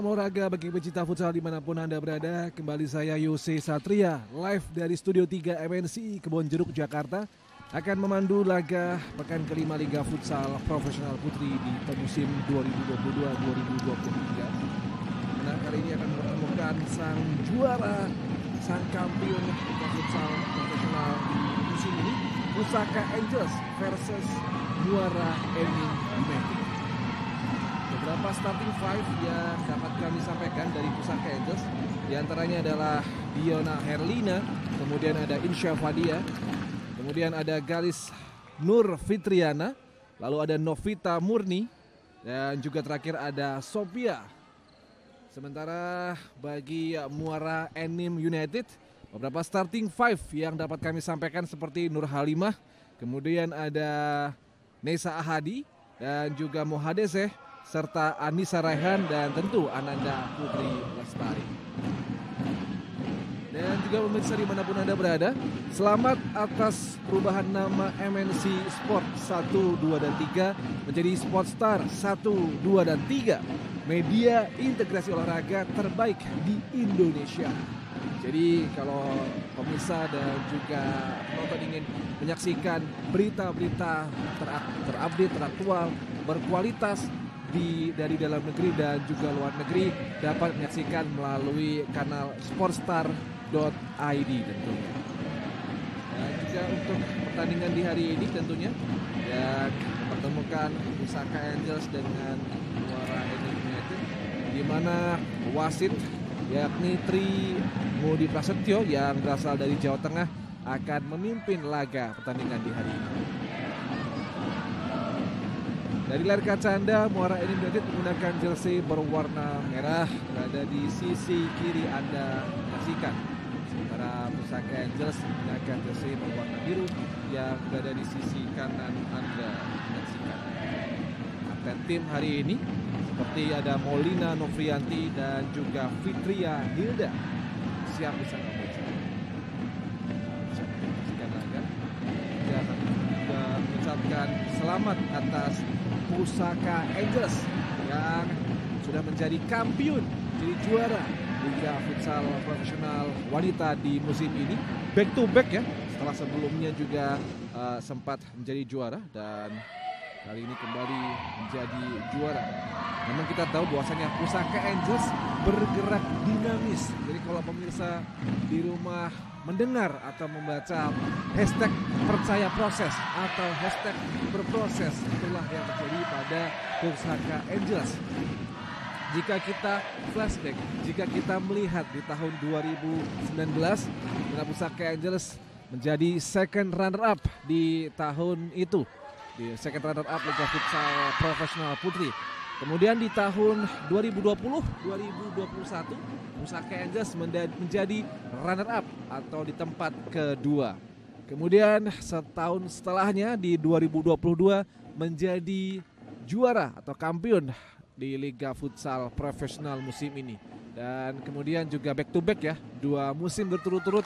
Salam olahraga bagi pecinta futsal di mana pun Anda berada. Kembali saya Yose Satria, live dari Studio 3 MNC Kebon Jeruk, Jakarta. Akan memandu laga pekan kelima Liga Futsal Profesional Putri di musim 2022-2023. Nah, kali ini akan mempertemukan sang juara, sang kampion Liga Futsal Profesional musim ini, Pusaka Angels versus Enim United. Beberapa starting five yang dapat kami sampaikan dari Pusaka Angels? Di antaranya adalah Diona Herlina Kemudian ada Insya Fadia Kemudian ada Galis Nur Fitriana Lalu ada Novita Murni Dan juga terakhir ada Sophia. Sementara bagi Muara Enim United Beberapa starting five yang dapat kami sampaikan seperti Nur Halimah Kemudian ada Nesa Ahadi dan juga Mohadeseh serta Anissa Raihan dan tentu Ananda Putri Lestari. Dan juga pemirsa di mana pun Anda berada, selamat atas perubahan nama MNC Sport 1, 2, dan 3 menjadi Sport Star 1, 2, dan 3. Media integrasi olahraga terbaik di Indonesia. Jadi kalau pemirsa dan juga penonton ingin menyaksikan berita-berita terupdate, teraktual, berkualitas di dari dalam negeri dan juga luar negeri dapat menyaksikan melalui kanal sportstar.id tentunya. Dan juga untuk pertandingan di hari ini tentunya ya pertemukan Pusaka Angels dengan Muara United di mana wasit yakni Tri Mudi Prasetyo yang berasal dari Jawa Tengah akan memimpin laga pertandingan di hari ini. Dari layar kaca Anda, Muara Enim United menggunakan jersey berwarna merah berada di sisi kiri Anda. Menyaksikan. Sementara Pusaka Angels menggunakan jersey berwarna biru yang berada di sisi kanan Anda. Menyaksikan. Kapten tim hari ini seperti ada Molina Novrianti dan juga Fitria Hilda. Siap akan juga mengucapkan selamat atas Pusaka Angels yang sudah menjadi kampiun, jadi juara Liga Futsal Profesional Wanita di musim ini. Back to back ya, setelah sebelumnya juga uh, sempat menjadi juara dan kali ini kembali menjadi juara. Memang kita tahu bahwasanya Pusaka Angels bergerak dinamis. Jadi kalau pemirsa di rumah mendengar atau membaca hashtag percaya proses atau hashtag berproses itulah yang terjadi pada Pusaka Angels. Jika kita flashback, jika kita melihat di tahun 2019, dengan Pusaka Angels menjadi second runner up di tahun itu di up Liga Futsal Profesional Putri. Kemudian di tahun 2020, 2021, Pusaka Angels menjadi runner up atau di tempat kedua. Kemudian setahun setelahnya di 2022 menjadi juara atau kampion di Liga Futsal Profesional musim ini. Dan kemudian juga back to back ya, dua musim berturut-turut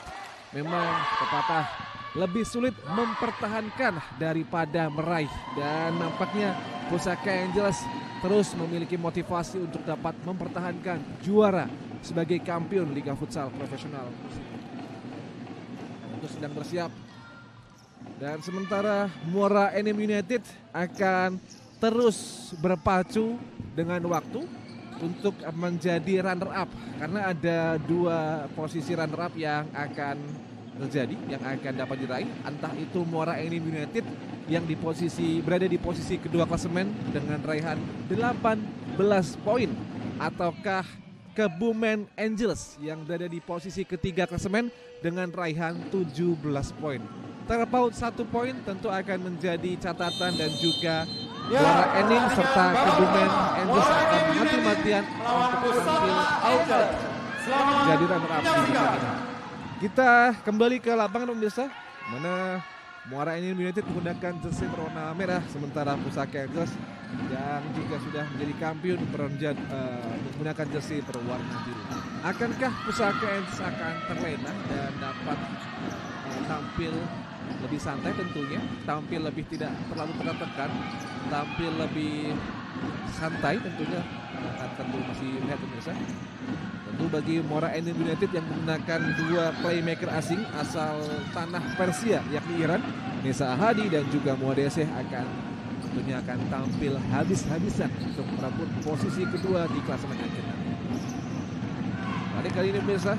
memang pepatah lebih sulit mempertahankan daripada meraih. Dan nampaknya Pusaka Angels terus memiliki motivasi untuk dapat mempertahankan juara sebagai kampion Liga Futsal Profesional. Untuk sedang bersiap. Dan sementara Muara Enim United akan terus berpacu dengan waktu untuk menjadi runner up karena ada dua posisi runner up yang akan terjadi yang akan dapat diraih. Entah itu Muara Enim United yang di posisi berada di posisi kedua klasemen dengan raihan 18 poin ataukah Kebumen Angels yang berada di posisi ketiga klasemen dengan raihan 17 poin. Terpaut satu poin tentu akan menjadi catatan dan juga ya, Muara Enim serta Kebumen Angels akan mati-matian untuk tampil jadi runner up di ini. Kita kembali ke lapangan pemirsa mana Muara Enim United menggunakan jersey berwarna merah sementara Pusaka Angels yang juga sudah menjadi kampion beronjat uh, menggunakan jersey berwarna biru. Akankah Pusaka Angels akan terlena dan dapat uh, tampil lebih santai? Tentunya, tampil lebih tidak terlalu tertekan, tampil lebih santai tentunya. Akan tentu masih melihat pemirsa tentu bagi Mora Enim United yang menggunakan dua playmaker asing asal tanah Persia yakni Iran Nisa Hadi dan juga Muadeseh akan tentunya akan tampil habis-habisan untuk merebut posisi kedua di klasemen akhir. Pada kali ini pemirsa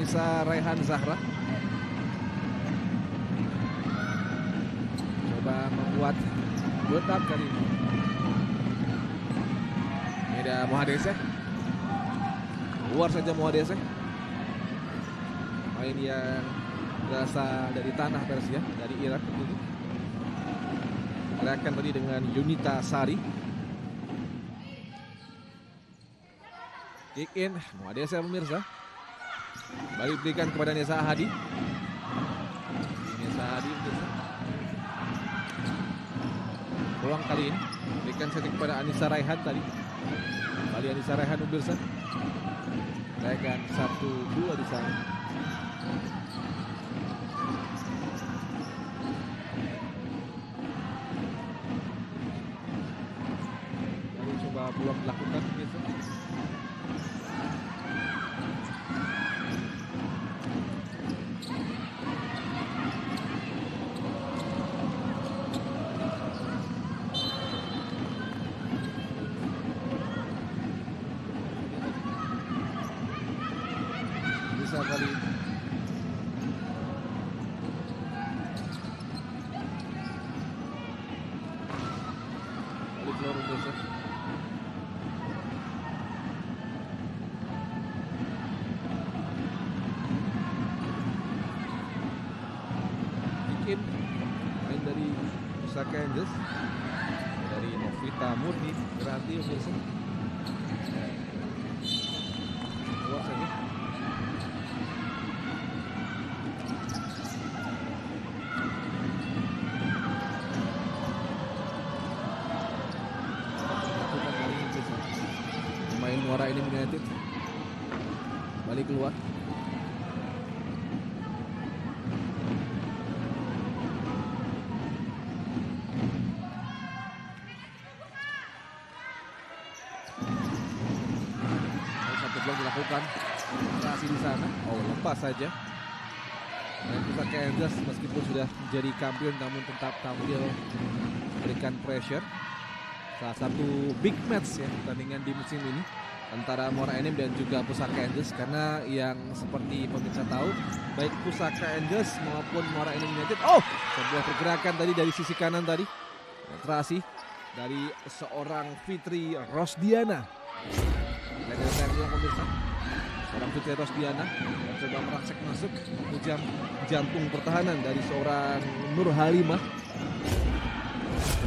Nisa Raihan Zahra coba membuat build kali ini. Ini ada Muhadeseh Keluar saja Muhadeseh Main yang berasal dari tanah Persia, dari Irak tentunya. Gerakan tadi dengan Yunita Sari. Kick in, Muhadeseh pemirsa. Balik berikan kepada Nesa Hadi. Nesa Hadi pemirsa. Peluang kali ini berikan setting kepada Anissa Raihan tadi. Kali Anissa Raihan pemirsa. Raihan satu dua di sana. Lalu coba peluang dilakukan pemirsa. bisa kali kali keluar biasa bikin main dari Pusaka Angels dari Novita Murni berarti biasa keluar saja lakukan kali ini Chelsea. Pemain Muara ini United balik keluar. Lalu satu blok dilakukan operasi di sana. Lepas saja. Pusaka Angels meskipun sudah menjadi kampion namun tetap tampil memberikan pressure. Salah satu big match ya pertandingan di musim ini antara Mora Enim dan juga Pusaka Angels. Karena yang seperti pemirsa tahu baik Pusaka Angels maupun Mora Enim United oh sebuah pergerakan tadi dari sisi kanan tadi. Penetrasi dari seorang Fitri Rosdiana. Saya bilang pemirsa Fitri Rosdiana coba merangsek masuk hujam jantung pertahanan dari seorang Nur Halimah.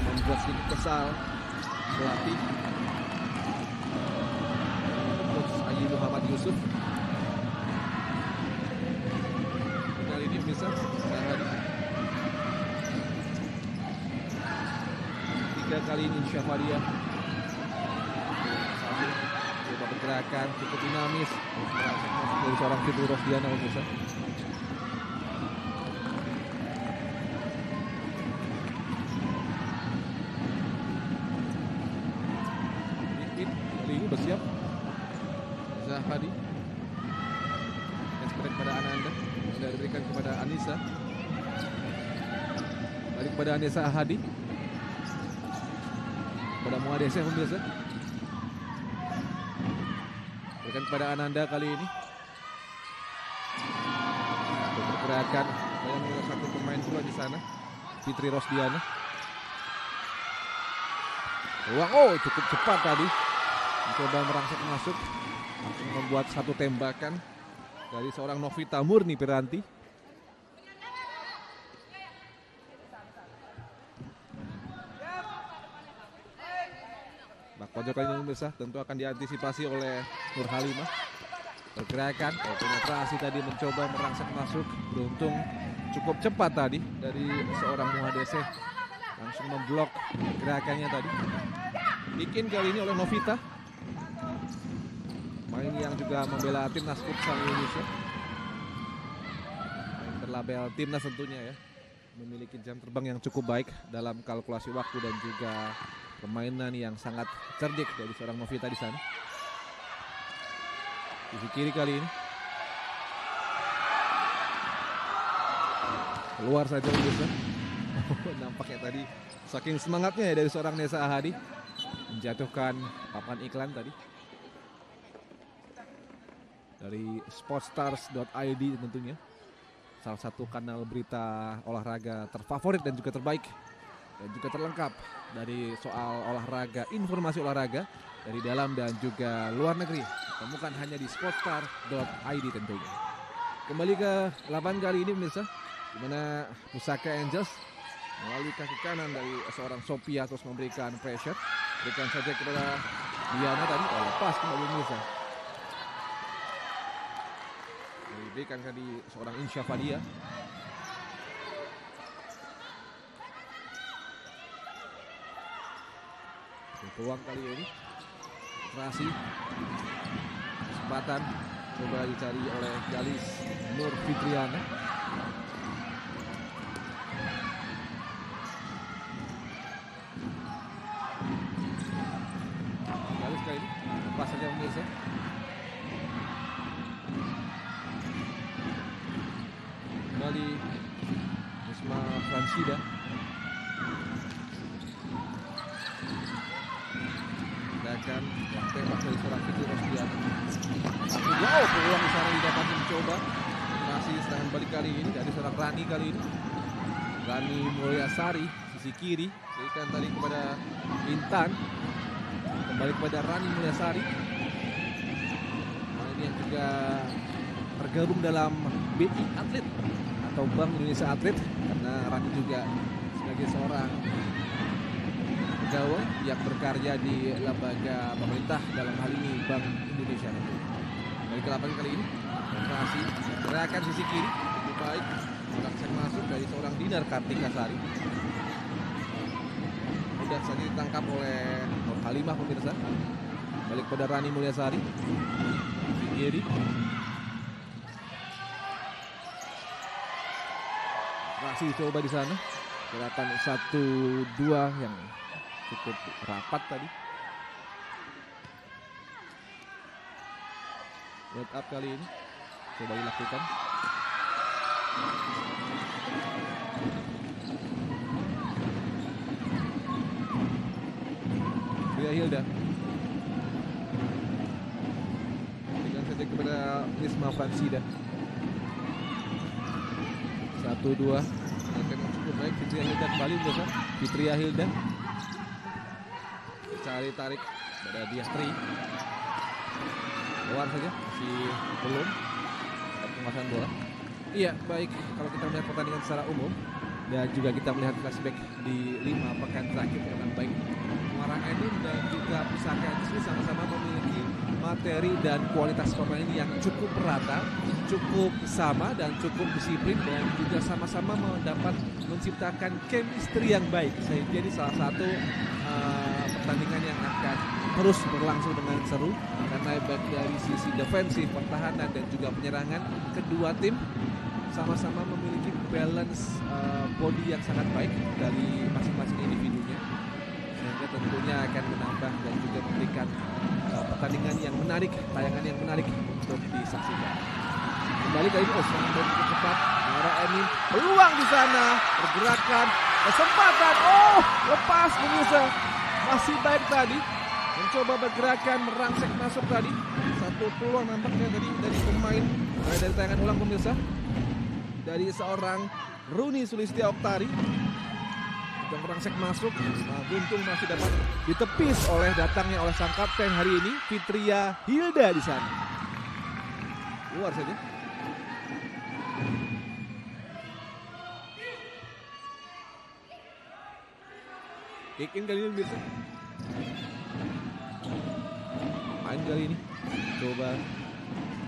Membuat sedikit kesal pelatih Coach Ayi Muhammad Yusuf. Kali ini bisa tiga kali ini Syafaria coba pergerakan cukup dinamis. Dari seorang Fitri Rosdiana pemirsa ini bersiap. Zahadi. Yang kepada Ananda Yang diberikan kepada Anissa. Balik kepada Anissa Hadi Kepada Muadeseh pemirsa Berikan kepada Ananda kali ini. Pergerakan Banyak satu pemain pula di sana Fitri Rosdiana. Ruang, oh cukup cepat tadi. Mencoba merangsek masuk. Membuat satu tembakan Dari seorang Novita Murni Piranti Ini pemirsa tentu akan diantisipasi oleh Nur Halimah. Pergerakan, oh, penetrasi tadi mencoba merangsek masuk. Beruntung cukup cepat tadi dari seorang Muhadeseh Langsung memblok gerakannya tadi. Bikin kali ini oleh Novita. Main yang juga membela timnas futsal Indonesia. Main berlabel timnas tentunya ya. Memiliki jam terbang yang cukup baik dalam kalkulasi waktu dan juga permainan yang sangat cerdik dari seorang Novita di sana. Sisi kiri kali ini. Keluar saja pemirsa. Oh, nampaknya tadi saking semangatnya ya dari seorang Nesa Ahadi menjatuhkan papan iklan tadi dari sportstars.id tentunya salah satu kanal berita olahraga terfavorit dan juga terbaik dan juga terlengkap dari soal olahraga, informasi olahraga dari dalam dan juga luar negeri. Temukan hanya di sportstar.id tentunya. Kembali ke 8 kali ini pemirsa, di mana Pusaka Angels melalui kaki kanan dari seorang Sophia terus memberikan pressure. Berikan saja kepada Diana tadi, oh, lepas kembali pemirsa. Diberikan tadi seorang Insya Fadia. Peluang kali ini. Rasi kesempatan. Coba dicari oleh Galis Nur Fitriana Galis kali ini lepas saja pemirsa kembali Isma Fransida Gerakan yang tembak dari seorang Fikri Rosdian Wow peluang di sana didapat mencoba. Masih serangan balik kali ini dari seorang Rani kali ini. Rani Mulyasari sisi kiri. Berikan tadi kepada Intan. Kembali kepada Rani Mulyasari. Nah, ini yang juga tergabung dalam BI Atlet atau Bank Indonesia Atlet. Karena Rani juga sebagai seorang pegawai yang berkarya di lembaga pemerintah dalam hal ini Bank Indonesia. Kembali ke lapangan kali ini, operasi gerakan sisi kiri lebih baik melaksanakan masuk dari seorang Dinar Kartika Sari. Mudah saja ditangkap oleh Nur Halimah pemirsa. Balik pada Rani Mulyasari. Di kiri. Masih coba di sana. Gerakan satu dua yang cukup rapat tadi. Wait up kali ini coba dilakukan. Ria Hilda. Dengan saja kepada Isma Fransida. Satu dua. Yang cukup baik Fitria Hilda kembali biasa. Fitria Hilda cari tarik pada Diastri keluar saja masih belum. Penguasaan bola. Iya baik. Kalau kita melihat pertandingan secara umum dan juga kita melihat flashback di lima pekan terakhir memang baik. Muara Enim dan juga Pusaka ini sama-sama memiliki materi dan kualitas pemain yang cukup rata, cukup sama dan cukup disiplin dan juga sama-sama mendapat menciptakan chemistry yang baik. Jadi salah satu uh, pertandingan yang akan terus berlangsung dengan seru karena baik dari sisi defensif, pertahanan dan juga penyerangan kedua tim sama-sama memiliki balance uh, body yang sangat baik dari masing-masing individunya sehingga tentunya akan menambah dan juga memberikan uh, pertandingan yang menarik, tayangan yang menarik untuk disaksikan. Kembali ke serangan dari cepat, Nara Emin peluang di sana, pergerakan, kesempatan, oh lepas pemirsa, masih baik tadi, mencoba bergerakan merangsek masuk tadi, satu peluang nampaknya dari dari pemain. Dari tayangan ulang pemirsa. Dari seorang Runi Sulistia Oktari yang merangsek masuk. Nah, Buntung masih dapat ditepis oleh datangnya oleh sang kapten hari ini Fitria Hilda di sana. Luar saja. Kick in kali ini main kali ini coba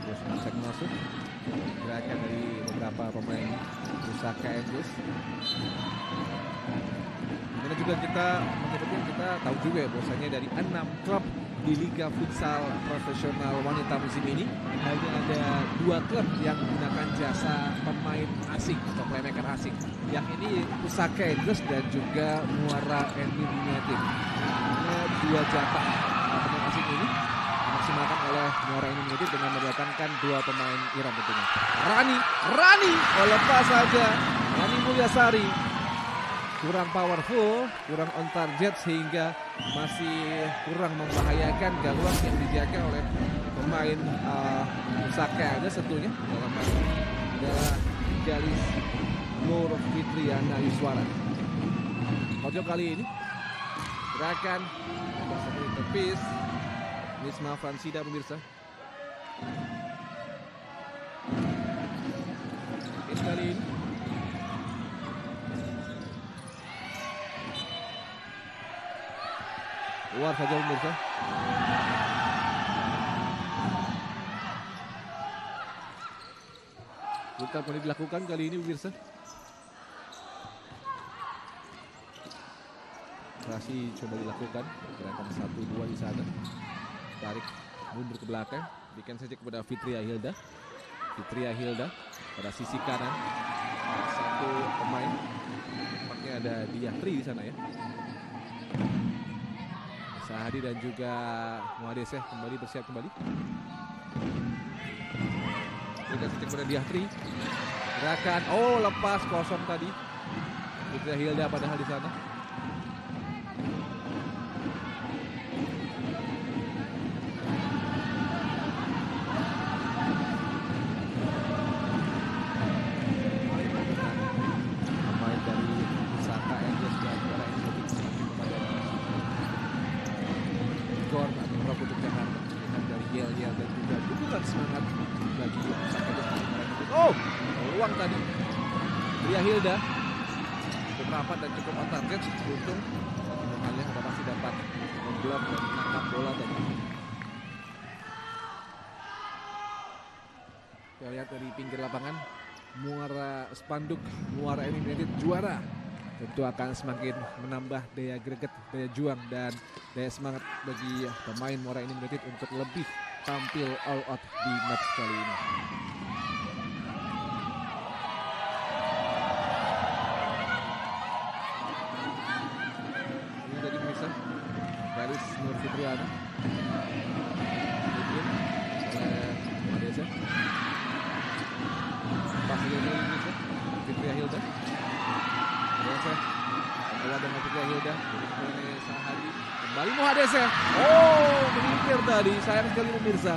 terus merangsek masuk gerakan dari beberapa pemain Pusaka Endus Di mana juga kita menyebutkan kita tahu juga ya bahwasanya dari enam klub di Liga Futsal Profesional Wanita musim ini hanya ada dua klub yang menggunakan jasa pemain asing atau playmaker asing. Yang ini Pusaka Endus dan juga Muara Enim United. Dua jatah pemain asing ini dimaksimalkan oleh Muara ini United dengan mendatangkan dua pemain Iran tentunya. Rani, Rani, oh lepas saja. Rani Mulyasari kurang powerful, kurang on target sehingga masih kurang membahayakan gawang yang dijaga oleh pemain uh, Saka aja tentunya dalam adalah Galis Nur Fitriana Yuswara. Pojok kali ini gerakan seperti tepis Nisma Fransida pemirsa. Ini kali ini Luar saja pemirsa. Bukan pernah dilakukan kali ini pemirsa. Operasi coba dilakukan gerakan satu dua di sana. Tarik mundur ke belakang. Berikan saja kepada Fitria Hilda. Fitria Hilda pada sisi kanan. Satu pemain. Tampaknya ada Diatri di sana ya. Sahadi dan juga Muadeseh kembali bersiap kembali. Berikan saja kepada Diatri. Gerakan, oh lepas kosong tadi. Fitria Hilda padahal di sana. Lihat dari pinggir lapangan Muara Spanduk Muara United juara tentu akan semakin menambah daya greget, daya juang dan daya semangat bagi pemain Muara United untuk lebih tampil all out di match kali ini. Ini dari pemirsa Garis Nur Fitriana Dipimpin oleh Madesa Pas ini Indonesia Fitria Hilda Muhadese Bola dengan Fitria Hilda Oleh Sahadi Kembali Muhadese Oh menyingkir tadi Sayang sekali pemirsa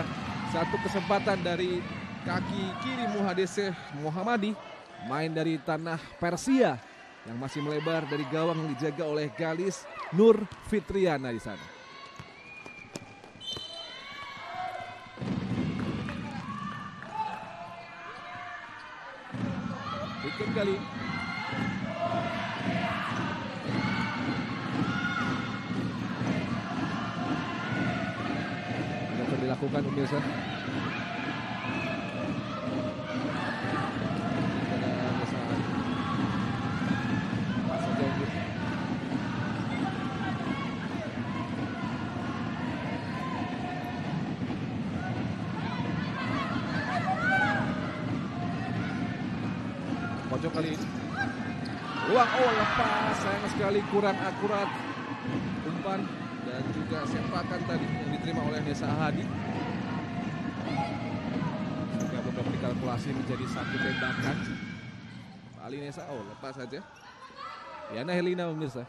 Satu kesempatan dari kaki kiri Muhadese Muhammadi Main dari tanah Persia yang masih melebar dari gawang yang dijaga oleh Galis Nur Fitriana di sana. Bikin kali. Dilakukan pemirsa. Kali ini. Ruang oh lepas sayang sekali kurang akurat umpan dan juga sepakan tadi yang diterima oleh Nesa Hadi. Dikalkulasi menjadi satu tembakan. Ali Nesa oh lepas saja. Yana Helina pemirsa.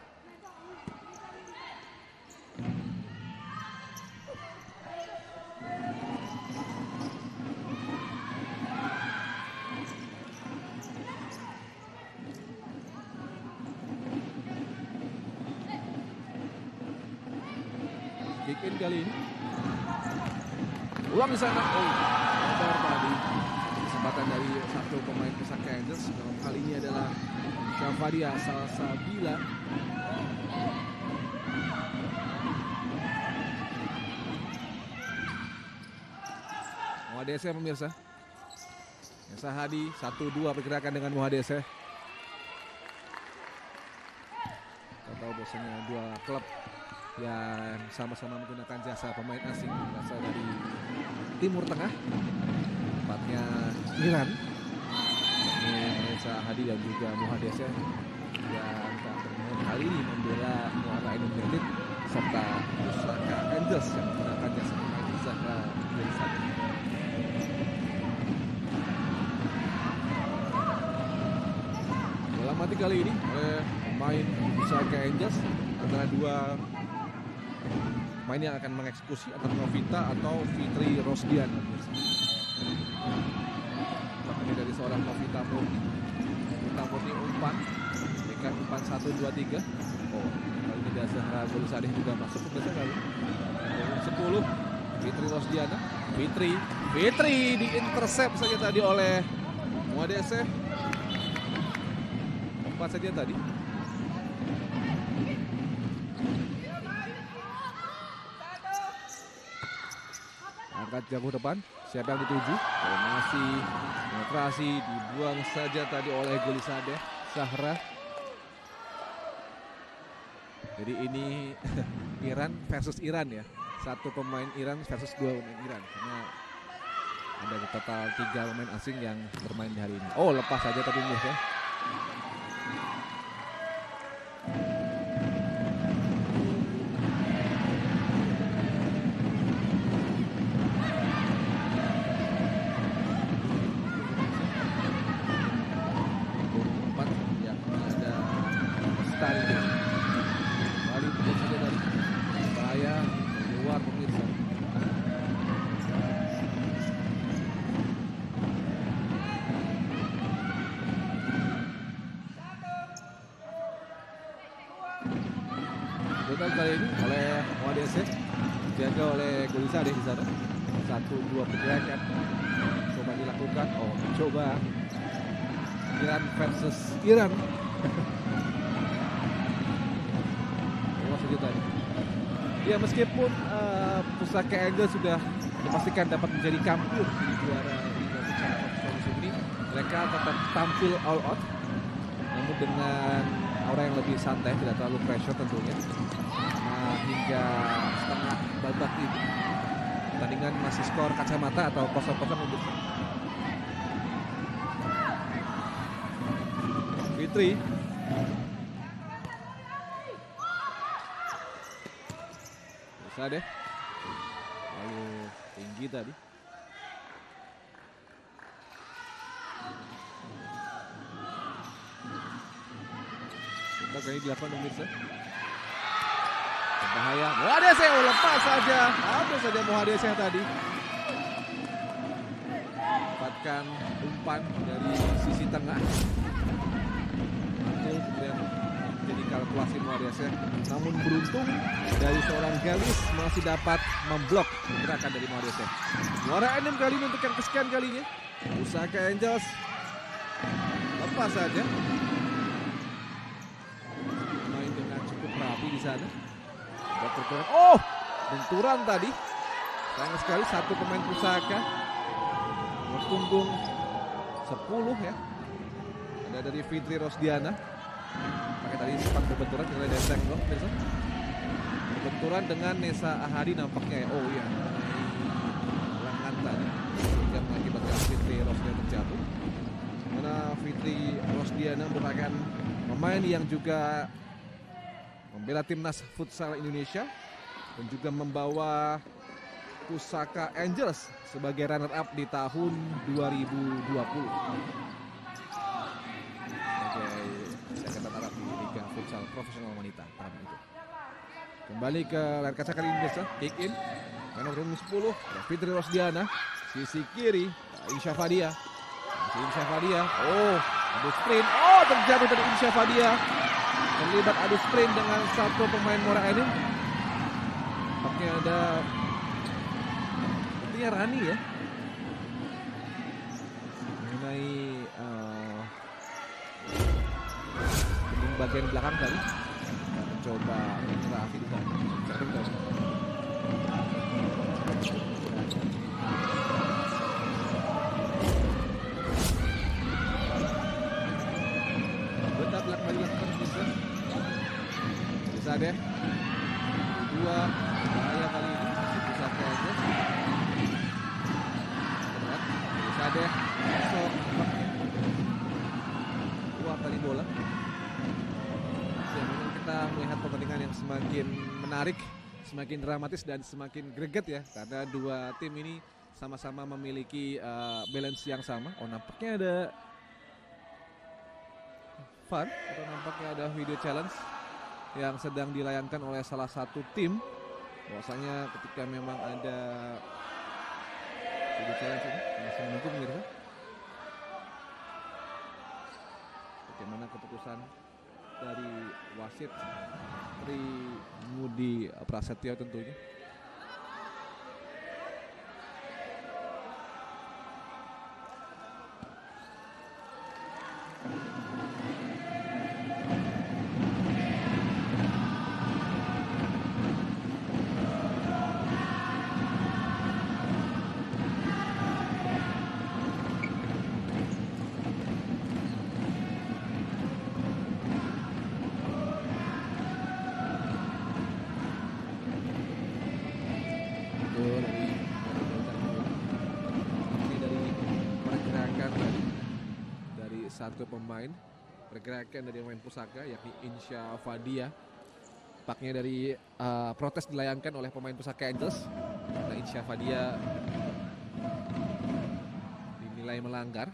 HDSF pemirsa. Esa Hadi 1-2 pergerakan dengan Muhadeseh. Kita tahu bosnya dua klub yang sama-sama menggunakan jasa pemain asing berasal dari Timur Tengah tempatnya Iran Nesa Hadi dan juga Muhadeseh yang tak kali ini membela Muara United serta Osaka Angels yang menggunakan jasa pemain Zahra Yusuf. Kali ini oleh pemain Pusaka Angels antara dua pemain yang akan mengeksekusi antara Novita atau Fitri Rosdian. Ini dari seorang Novita Murni. Novita Murni umpan, berikan umpan 1, 2, 3. Oh, kali ini Dasahra Golusadeh juga masuk ke kali. 10, Fitri Rosdiana. Fitri, Fitri di intercept saja tadi oleh Muadese. Empat saja tadi. Angkat jauh depan. Siapa yang dituju? Oh, masih penetrasi dibuang saja tadi oleh Golisade Sahra. Jadi ini Iran versus Iran ya. Satu pemain Iran versus dua pemain Iran. Karena ada total tiga pemain asing yang bermain di hari ini. Oh lepas saja tadi ya. Total kali ini oleh Wadese dijaga oleh Golisa di sana. Satu dua pergerakan coba dilakukan. Oh, coba Iran versus Iran. Oh, saja tadi. Ya meskipun uh, pusaka Angel sudah dipastikan dapat menjadi kampion di juara Liga secara profesional ini, mereka tetap tampil all out. Namun dengan aura yang lebih santai, tidak terlalu pressure tentunya. Nah, hingga setengah babak ini pertandingan masih skor kacamata atau kosong-kosong untuk Fitri bisa deh tinggi tadi. Coba kali dilakukan pemirsa. Bahaya. Mohadese oh, lepas saja. Ada saja Mohadese tadi? Dapatkan umpan dari sisi tengah Betul kemudian jadi kalkulasi Mohadese Namun beruntung dari seorang Galis masih dapat memblok gerakan dari Mohadese Muara Enem kali untuk yang kesekian kalinya Usaka Angels Lepas saja Main dengan cukup rapi di sana. Oh, benturan tadi. Sayang sekali satu pemain pusaka. Berpunggung 10 ya. Ada dari Fitri Rosdiana. Pakai tadi sempat berbenturan kita lihat senggol, pemirsa. Berbenturan dengan Nesa Ahadi nampaknya ya. Oh iya. Lengan tadi. Sehingga mengakibatkan Fitri Rosdiana terjatuh. Mana Fitri Rosdiana merupakan pemain yang juga membela timnas futsal Indonesia dan juga membawa Pusaka Angels sebagai runner up di tahun 2020. Sebagai Sekretariat Arab di Liga Futsal Profesional Wanita tahun itu. Kembali ke layar kaca kali ini biasa, kick in. Nomor 10, Fitri Rosdiana. Sisi kiri, Insya Fadia. Insya Fadia. Oh, ada sprint. Oh, terjatuh dari Insya Fadia terlibat adu sprint dengan satu pemain Mora ini. Oke ada sepertinya Rani ya mengenai uh, bagian belakang tadi mencoba interaksi di sana. Bentar belakang lagi lakukan bisa. Bisa deh. Dua bahaya kali ini bisa aja. Bisa deh. Masuk. Dua kali bola. Ya, memang kita melihat pertandingan yang semakin menarik, semakin dramatis dan semakin greget ya karena dua tim ini sama-sama memiliki uh, balance yang sama. Oh nampaknya ada fun atau nampaknya ada video challenge yang sedang dilayangkan oleh salah satu tim bahwasanya ketika memang ada video challenge ini masih menunggu pemirsa bagaimana keputusan dari wasit Tri Mudi Prasetyo tentunya satu pemain. Pergerakan dari pemain pusaka yakni Insya Fadia. Paknya dari uh, protes dilayangkan oleh pemain pusaka Angels. Nah, Insya Fadia dinilai melanggar.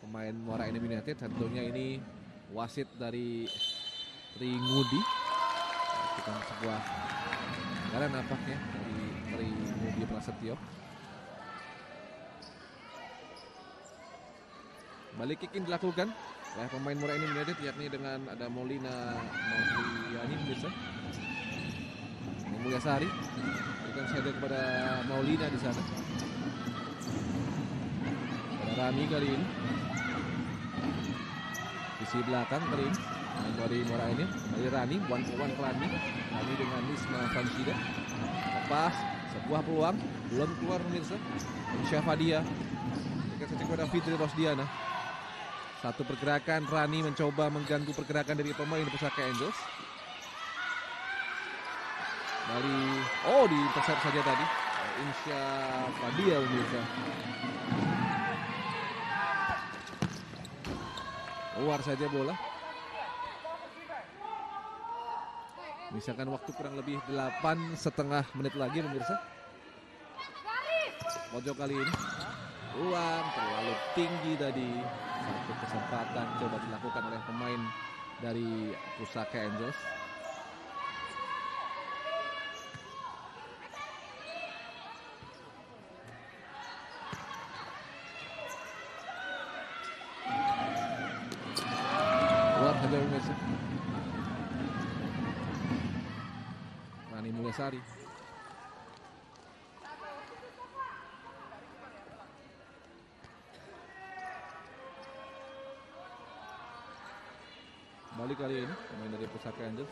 Pemain Muara Enim United tentunya ini wasit dari Ringudi. Bukan sebuah pelanggaran nampaknya dari Budi Prasetyo. Balik kick dilakukan oleh pemain Murai ini United yakni dengan ada Molina Novriani bisa. Ini Mulia Sari berikan saja kepada Maulina di sana. Pada Rami kali ini. Sisi belakang kali ini. Dari Murai ini dari Rani, one to one Rani. Rani dengan Nisma Fansida. Lepas sebuah peluang belum keluar pemirsa. Insya Fadia. Berikan saja kepada Fitri Rosdiana. Satu pergerakan Rani mencoba mengganggu pergerakan dari pemain pusaka Angels. Dari oh di intercept saja tadi. Insya Fadia pemirsa. Keluar saja bola. Misalkan waktu kurang lebih 8 setengah menit lagi pemirsa. Pojok kali ini. Uang terlalu tinggi tadi. Satu kesempatan coba dilakukan oleh pemain dari Pusaka Angels. Mulyasari. Kali ini pemain dari Pusaka Angels.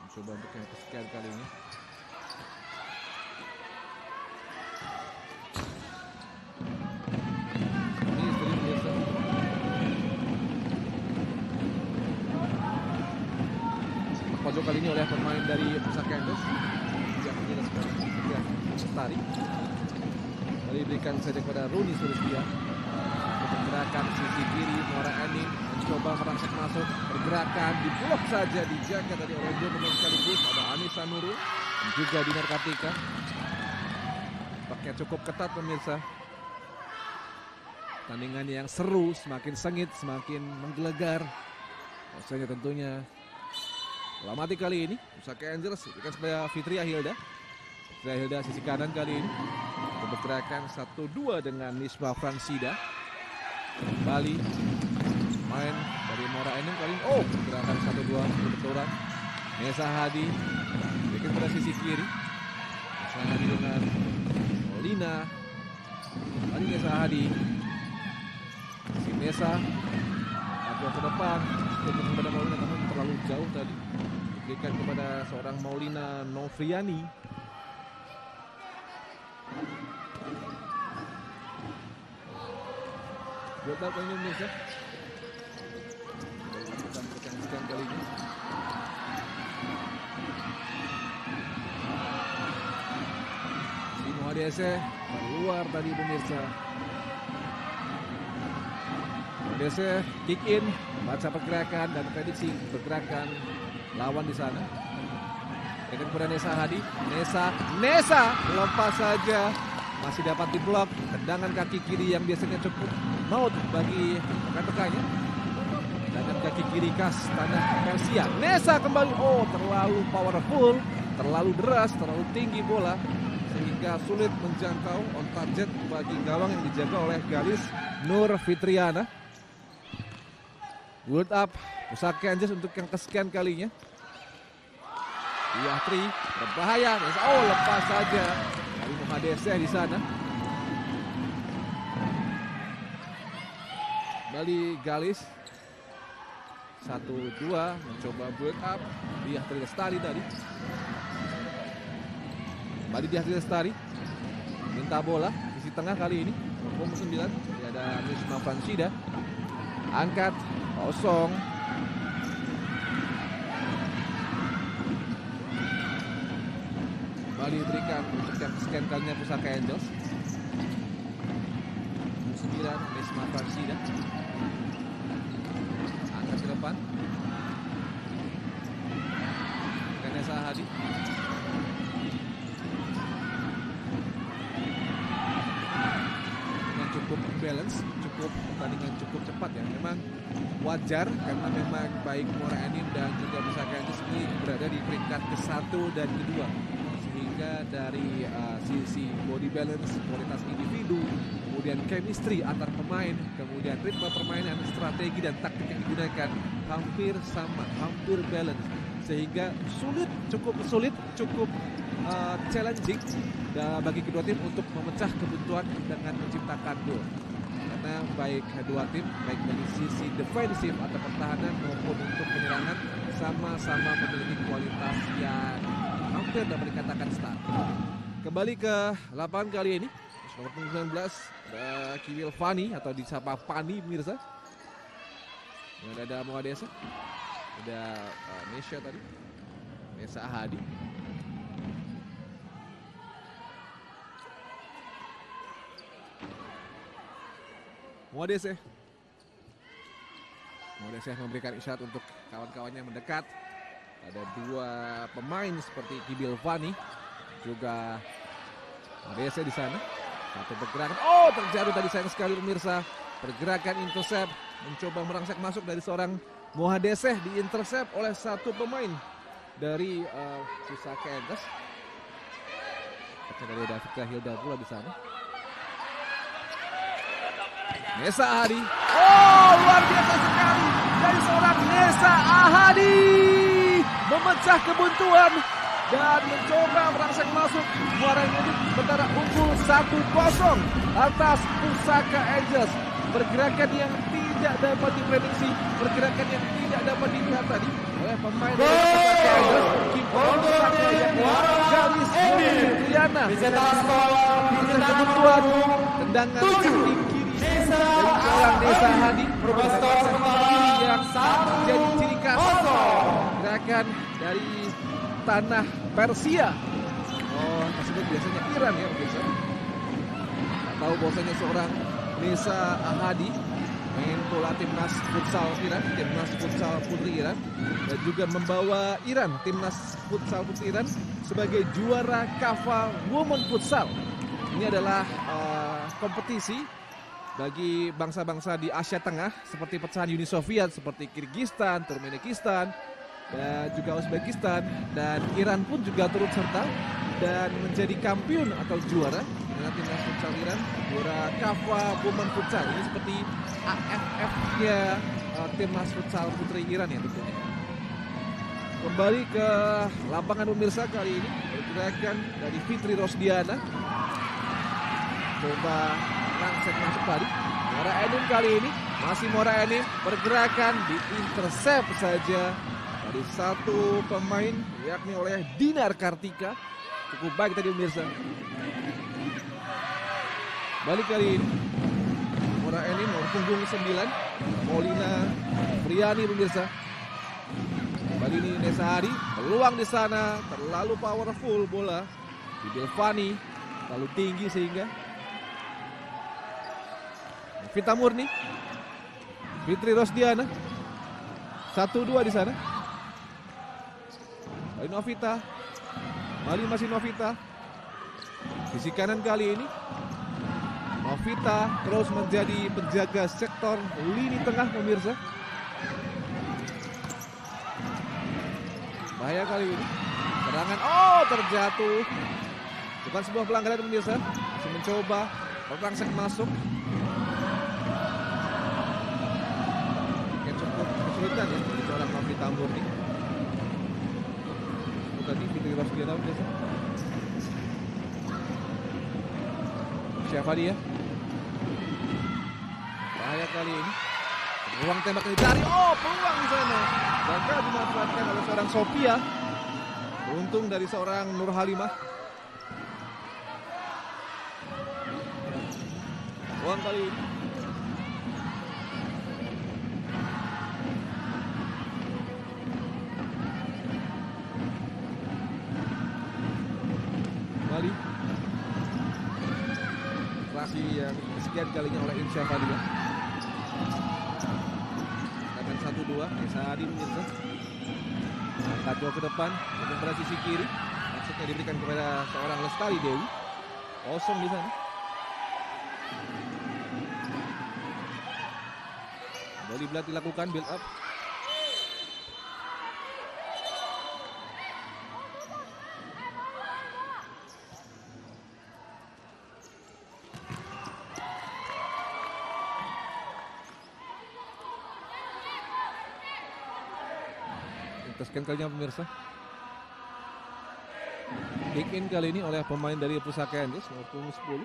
Mencoba untuk yang kesekian kali ini. Pojok kali ini oleh pemain dari Pusaka Angels yang menjelaskan ya, Lestari Lalu diberikan saja kepada Runi Sulistia Pergerakan sisi kiri Muara Enim mencoba merangsek masuk Pergerakan diblok saja dijaga tadi oleh dua pemain sekaligus Ada Anissa Nurul dan juga Dinar Kartika Pakai cukup ketat pemirsa Tandingan yang seru, semakin sengit, semakin menggelegar Maksudnya tentunya Lamati kali ini, Pusaka Angels berikan kepada Fitria Hilda. Fitria Hilda sisi kanan kali ini. Bergerakan 1-2 dengan Nisma Fransida. Kembali main dari Mora Enim kali. Oh, gerakan 1-2 berbenturan. Nesa Hadi berikan kepada sisi kiri. Nesa Hadi dengan Molina. Kali Nesa Hadi. Si Nesa Agak ke depan Untuk kepada Maulina namun terlalu jauh tadi Diberikan kepada seorang Maulina Novriani Ini Lakukan pertandingan kali ini. Simo Adiese keluar tadi pemirsa Adiese kick in baca pergerakan dan prediksi pergerakan lawan di sana. Berikan kepada Nesa Hadi Nesa Nesa! Lepas saja. Masih dapat diblok Tendangan kaki kiri yang biasanya cukup maut bagi rekan-rekannya. Tendangan kaki kiri khas tanah Persia. Nesa kembali. Oh, terlalu powerful, terlalu deras, terlalu tinggi bola sehingga sulit menjangkau on target bagi gawang yang dijaga oleh Galis Nur Fitriana. World up Pusaka Anjas untuk yang kesekian kalinya. Yatri berbahaya. Oh lepas saja dari Muhadeseh di sana. Bali Galis. Satu dua mencoba build up Yatri Lestari tadi. Bali Yatri Lestari. Minta bola sisi tengah kali ini. Nomor 9 ada Misma Fansida angkat kosong. Kembali diberikan untuk sekian kalinya pusaka Angels. 9 Nesma Farsida. Angkat ke depan. Ganesa Hadi. Dengan cukup balance, cukup pertandingan cukup cepat ya. Memang wajar karena memang baik Mora Enim dan juga Pusaka ini berada di peringkat ke satu dan kedua sehingga dari uh, sisi body balance, kualitas individu, kemudian chemistry antar pemain, kemudian ritme permainan, strategi dan taktik yang digunakan hampir sama, hampir balance sehingga sulit, cukup sulit, cukup uh, challenging bagi kedua tim untuk memecah kebutuhan dengan menciptakan gol. Karena baik dua tim, baik dari sisi defensif atau pertahanan maupun untuk penyerangan sama-sama memiliki kualitas yang hampir dapat dikatakan start. Kembali ke lapangan kali ini. Nomor 19 ada Kiwil Fani atau disapa Fani pemirsa. Yang ada Moadesa. Ada uh, Nesha tadi. Nesa Hadi. Moadese. Moadese memberikan isyarat untuk kawan-kawannya mendekat. Ada dua pemain seperti Kibil Fani juga Arese di sana. Satu pergerakan. Oh, terjatuh tadi sayang sekali pemirsa. Pergerakan intercept mencoba merangsek masuk dari seorang Mohadeseh di intercept oleh satu pemain dari uh, Susaka Entes. Kata dari David Hilda pula di sana. Nesa Ahadi. Oh, luar biasa sekali dari seorang Nesa Ahadi memecah kebuntuan dan mencoba merangsek masuk. Muara ini bendera unggul 1-0 atas Pusaka Angels. Pergerakan yang tidak dapat diprediksi pergerakan yang tidak dapat dilihat tadi oleh pemain dari Pusaka Angels. Kiper Pusaka yang Triana merangsek kebuntuan tendangan kaki kiri. Seorang Desa Hadi. Kiri yang menjadi ciri khas gerakan dari tanah Persia. Oh, tersebut biasanya Iran ya biasa. Tahu bahwasanya seorang Nisa Ahadi main bola timnas futsal Iran, timnas futsal putri Iran dan juga membawa Iran timnas futsal putri Iran sebagai juara Kava Women Futsal. Ini adalah uh, kompetisi bagi bangsa-bangsa di Asia Tengah seperti pecahan Uni Soviet seperti Kyrgyzstan, Turkmenistan, dan juga Uzbekistan dan Iran pun juga turut serta dan menjadi kampion atau juara dengan timnas futsal Iran juara Kava Women Futsal ini seperti AFF-nya uh, timnas futsal putri Iran ya tentunya. Kembali ke lapangan pemirsa kali ini pergerakan dari Fitri Rosdiana. Coba langsung masuk tadi. Mora Enim kali ini masih Mora Enim pergerakan di intercept saja dari satu pemain yakni oleh Dinar Kartika. Cukup baik tadi pemirsa. Balik kali ini. Mora Enim nomor punggung 9. Molina Priani pemirsa. Kali ini Nesa Hari peluang di sana terlalu powerful bola di Delvani terlalu tinggi sehingga Vita Murni Fitri Rosdiana satu dua di sana Kali Novita Mali masih Novita Sisi kanan kali ini Vita terus menjadi penjaga sektor lini tengah pemirsa. Bahaya kali ini. Serangan, oh terjatuh. Bukan sebuah pelanggaran pemirsa. Masih mencoba Rangsek masuk. Yang cukup kesulitan ya seorang Mafri Tambur Tadi kita harus dia tahu biasa. Siapa dia? Bahaya kali ini. Ruang tembak ini dari oh peluang di sana. Gagal dimanfaatkan oleh seorang Sophia. Untung dari seorang Nur Halimah. Uang kali ini. Sekian kalinya oleh Insya Fadia. Akan satu dua, Esa Adi pemirsa. Angkat jauh ke depan, pada sisi kiri. Maksudnya diberikan kepada seorang Lestari Dewi. Kosong di sana. Kembali Blat dilakukan build up. Kesekian kalinya pemirsa. Kick in kali ini oleh pemain dari Pusaka Andes nomor 10.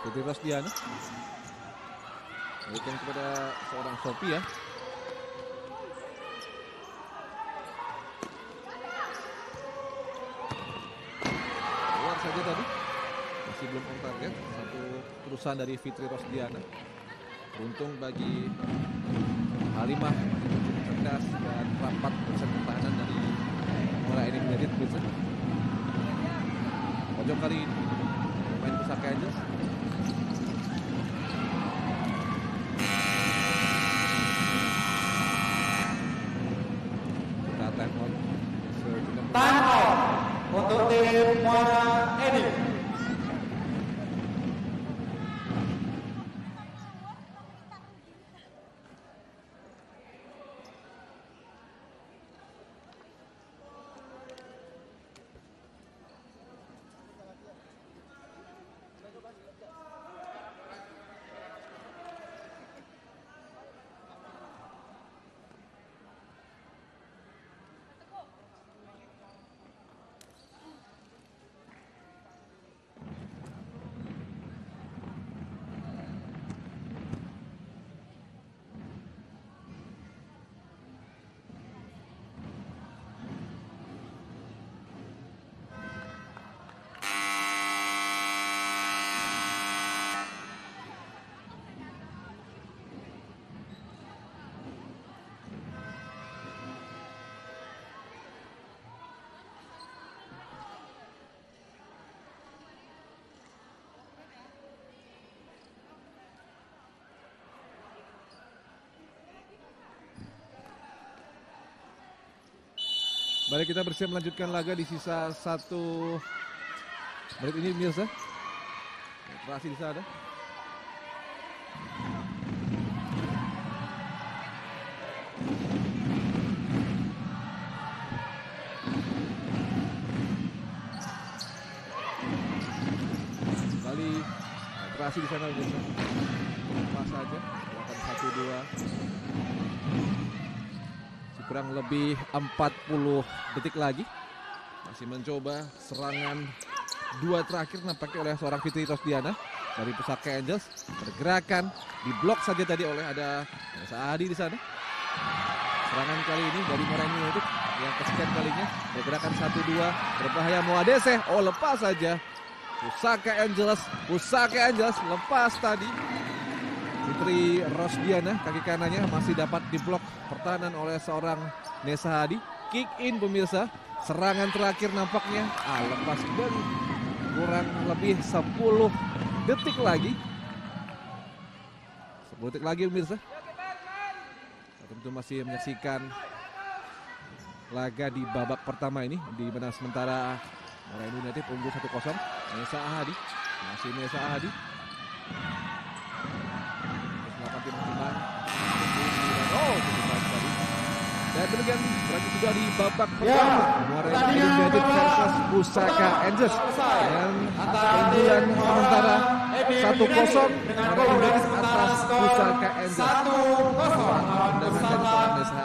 Putri Rosdiana. Berikan kepada seorang Sophia. Keluar saja tadi. Masih belum on target. Satu perusahaan dari Fitri Rosdiana. Untung bagi Halimah cerdas dan rapat proses pertahanan dari mulai ini menjadi bisa. Pojok kali ini main Pusaka Angels kita time out sejenak. Time out untuk tim Muara Edi. Baik kita bersiap melanjutkan laga di sisa satu menit ini Mirsa. Operasi di sana. Kembali operasi di sana Mirsa. Pas saja. Silakan satu dua kurang lebih 40 detik lagi. Masih mencoba serangan dua terakhir nampaknya oleh seorang Fitri Rosdiana dari Pusaka Angels. Pergerakan diblok saja tadi oleh ada Saadi di sana. Serangan kali ini dari Morani United yang kesekian kalinya. Pergerakan satu dua berbahaya Moadese oh lepas saja. Pusaka Angels Pusaka Angels lepas tadi Fitri Rosdiana kaki kanannya masih dapat diblok pertahanan oleh seorang Nesa Hadi. Kick in pemirsa. Serangan terakhir nampaknya ah, lepas dan kurang lebih 10 detik lagi. 10 detik lagi pemirsa. Tentu masih menyaksikan laga di babak pertama ini di mana sementara Moraine United unggul 1-0. Nesa Ahadi masih Nesa Ahadi Delapan tim imbang. Oh, cukup baik tadi. Dan demikian berarti juga di babak pertama. Muara United versus Pusaka Angels. Dan keunggulan sementara 1-0 Muara United atas Pusaka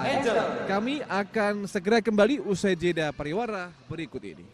Angels. Kami akan segera kembali usai jeda pariwara berikut ini.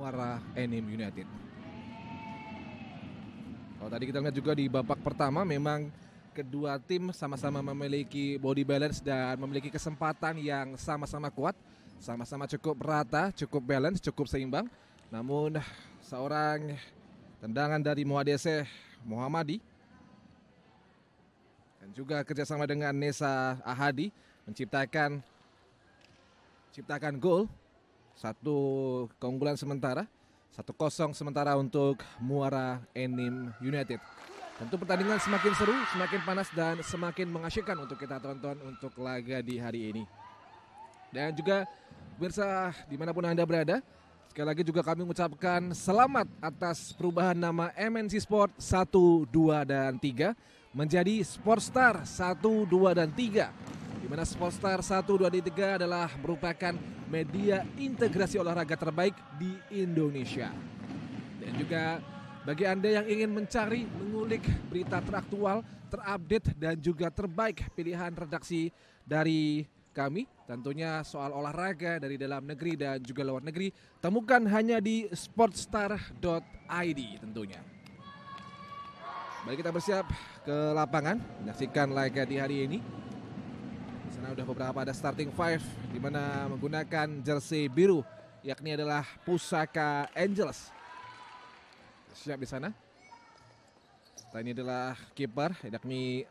Muara Enim United. Kalau tadi kita lihat juga di babak pertama memang kedua tim sama-sama memiliki body balance dan memiliki kesempatan yang sama-sama kuat, sama-sama cukup rata, cukup balance, cukup seimbang. Namun seorang tendangan dari Muadese Muhammadi dan juga kerjasama dengan Nesa Ahadi menciptakan ciptakan gol satu keunggulan sementara satu kosong sementara untuk Muara Enim United. Tentu pertandingan semakin seru, semakin panas dan semakin mengasyikkan untuk kita tonton untuk laga di hari ini. Dan juga pemirsa di mana pun anda berada, sekali lagi juga kami mengucapkan selamat atas perubahan nama MNC Sport 1, 2, dan 3 menjadi Sportstar 1, 2, dan 3 di mana Sportstar 1, 2, dan 3 adalah merupakan media integrasi olahraga terbaik di Indonesia. Dan juga bagi Anda yang ingin mencari, mengulik berita teraktual, terupdate, dan juga terbaik pilihan redaksi dari kami, tentunya soal olahraga dari dalam negeri dan juga luar negeri, temukan hanya di sportstar.id tentunya. Baik kita bersiap ke lapangan, menyaksikan laga di hari ini. Udah beberapa ada starting five di mana menggunakan jersey biru yakni adalah Pusaka Angels. Siap di sana. Setelah ini adalah kiper yakni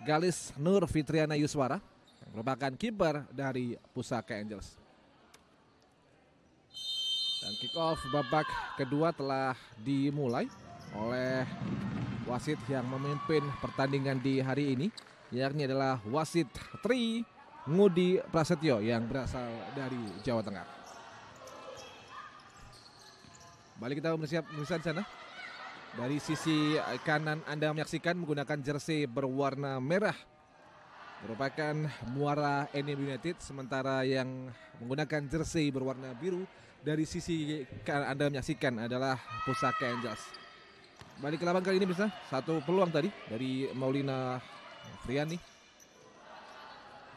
Galis Nur Fitriana Yuswara yang merupakan kiper dari Pusaka Angels. Dan kick off babak kedua telah dimulai oleh wasit yang memimpin pertandingan di hari ini yakni adalah wasit Tri Ngudi Prasetyo yang berasal dari Jawa Tengah. Balik kita bersiap bersiap di sana. Dari sisi kanan Anda menyaksikan menggunakan jersey berwarna merah merupakan Muara Enim United sementara yang menggunakan jersey berwarna biru dari sisi kanan Anda menyaksikan adalah Pusaka Angels. Balik ke lapangan kali ini bisa satu peluang tadi dari Maulina Friani.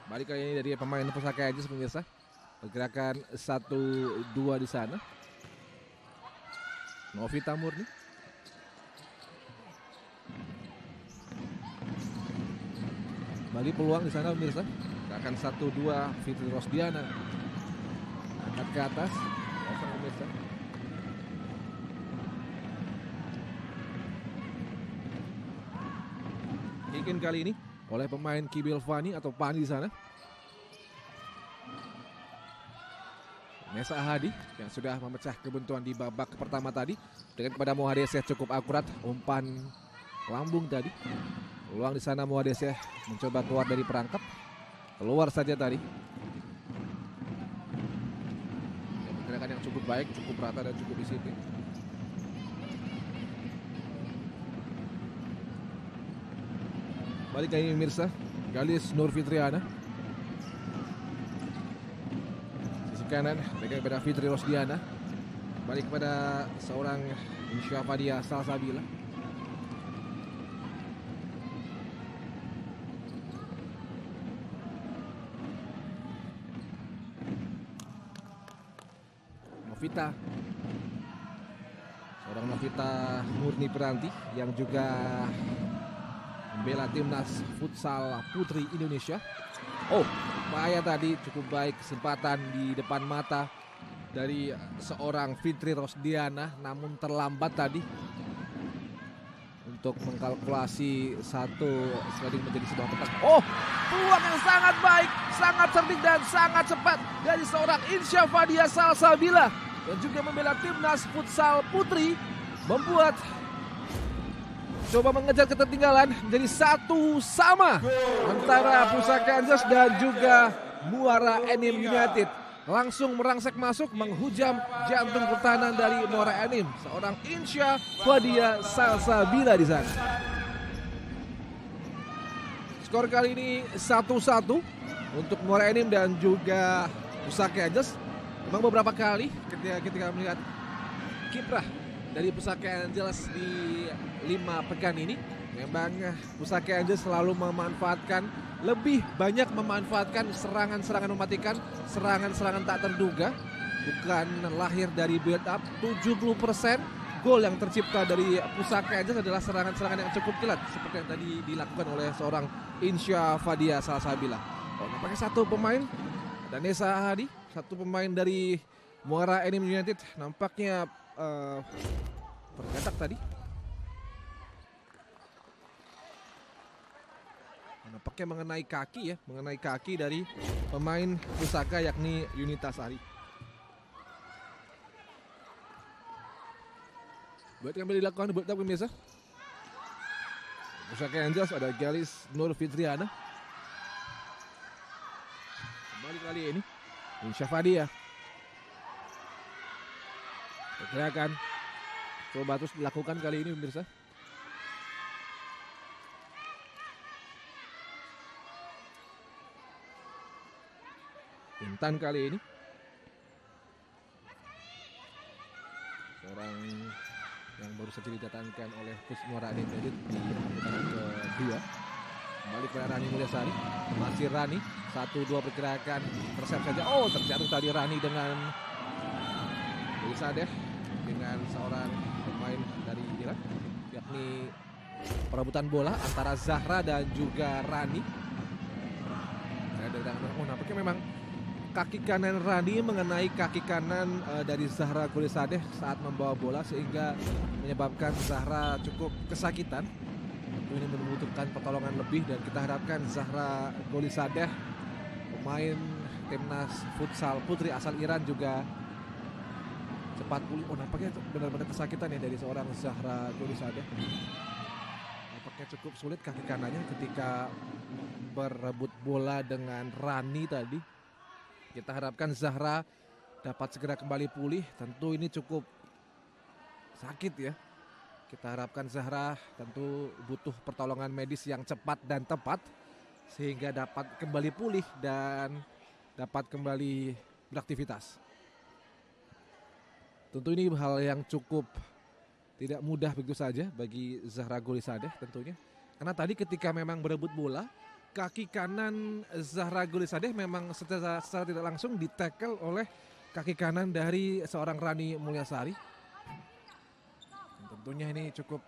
Balik kali ini dari pemain Pusaka Angels pemirsa. Pergerakan satu dua di sana. Novita Murni. Bagi peluang di sana pemirsa. Akan satu dua Fitri Rosdiana. Angkat ke atas. Kosong pemirsa. Kikin kali ini oleh pemain Kibil Fani atau Pani di sana. Nesa Hadi yang sudah memecah kebuntuan di babak pertama tadi dengan kepada Muhadeseh cukup akurat umpan lambung tadi. Peluang di sana Muhadeseh mencoba keluar dari perangkap. Keluar saja tadi. Pergerakan yang cukup baik, cukup rata dan cukup disiplin. Balik ini Mirsa. Galis Nur Fitriana Sisi kanan Berikan kepada Fitri Rosdiana. Balik kepada seorang Insya Fadia Salsabila. Novita. Seorang Novita Murni Peranti Yang juga membela timnas futsal putri Indonesia. Oh, bahaya tadi cukup baik kesempatan di depan mata dari seorang Fitri Rosdiana namun terlambat tadi untuk mengkalkulasi satu sliding menjadi sebuah kotak. Oh, peluang yang sangat baik, sangat cerdik dan sangat cepat dari seorang Insya Fadia Salsabila yang juga membela timnas futsal putri membuat coba mengejar ketertinggalan menjadi satu sama antara Pusaka Angels dan juga Muara Enim United langsung merangsek masuk menghujam jantung pertahanan dari Muara Enim seorang Insya Fadia Salsabila di sana. Skor kali ini satu-satu untuk Muara Enim dan juga Pusaka Angels. Memang beberapa kali ketika kita melihat kiprah dari Pusaka Angels di lima pekan ini. Memang Pusaka Angels selalu memanfaatkan lebih banyak memanfaatkan serangan-serangan mematikan, serangan-serangan tak terduga. Bukan lahir dari build up 70% gol yang tercipta dari pusaka aja adalah serangan-serangan yang cukup kilat seperti yang tadi dilakukan oleh seorang Insya Fadia Salsabila. Oh, nampaknya satu pemain dan Nesa Hadi, satu pemain dari Muara Enim United. Nampaknya uh, tadi. Nampaknya mengenai kaki ya, mengenai kaki dari pemain pusaka yakni Yunita Sari. Buat yang dilakukan buat apa pemirsa? Pusaka jelas ada Galis Nur Fitriana. Kembali kali ini Insya Fadia. Pergerakan coba terus dilakukan kali ini pemirsa. Intan kali ini. Seorang yang baru saja didatangkan oleh Kusmora United di putaran kedua. Kembali ke Rani Mulyasari. Masih Rani. Satu dua pergerakan. Tersep saja. Oh terjatuh tadi Rani dengan Dewi Sadeh. Dengan seorang pemain dari Irak. Yakni perebutan bola antara Zahra dan juga Rani. Oh nampaknya memang kaki kanan Rani mengenai kaki kanan uh, dari Zahra Gulisadeh saat membawa bola sehingga menyebabkan Zahra cukup kesakitan. Ini membutuhkan pertolongan lebih dan kita harapkan Zahra Gulisadeh pemain timnas futsal putri asal Iran juga cepat pulih. Oh nampaknya benar-benar kesakitan ya dari seorang Zahra Gulisadeh. Nampaknya cukup sulit kaki kanannya ketika berebut bola dengan Rani tadi. Kita harapkan Zahra dapat segera kembali pulih. Tentu ini cukup sakit ya. Kita harapkan Zahra tentu butuh pertolongan medis yang cepat dan tepat sehingga dapat kembali pulih dan dapat kembali beraktivitas. Tentu ini hal yang cukup tidak mudah begitu saja bagi Zahra Golisadeh tentunya. Karena tadi ketika memang berebut bola, kaki kanan Zahra Gulisadeh memang secara, secara tidak langsung ditekel oleh kaki kanan dari seorang Rani Mulyasari. Tentunya ini cukup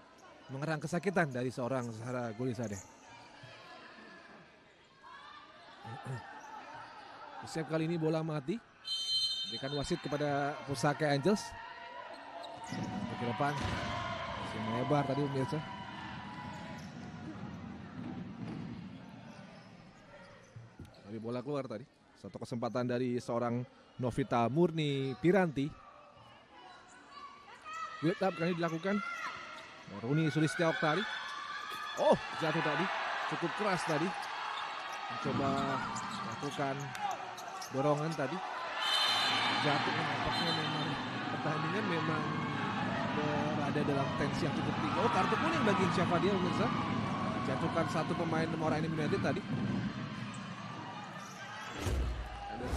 mengerang kesakitan dari seorang Zahra Gulisadeh. Siap kali ini bola mati. Berikan wasit kepada Pusaka Angels. Ke depan. Masih melebar tadi pemirsa. Dari bola keluar tadi. Satu kesempatan dari seorang Novita Murni Piranti. Build up kali dilakukan. Runi Sulistia Oktari. Oh, jatuh tadi. Cukup keras tadi. Mencoba lakukan dorongan tadi. Jatuh nampaknya memang pertandingan memang berada dalam tensi yang cukup tinggi. Oh, kartu kuning bagi siapa dia pemirsa. Jatuhkan satu pemain Mora ini United tadi.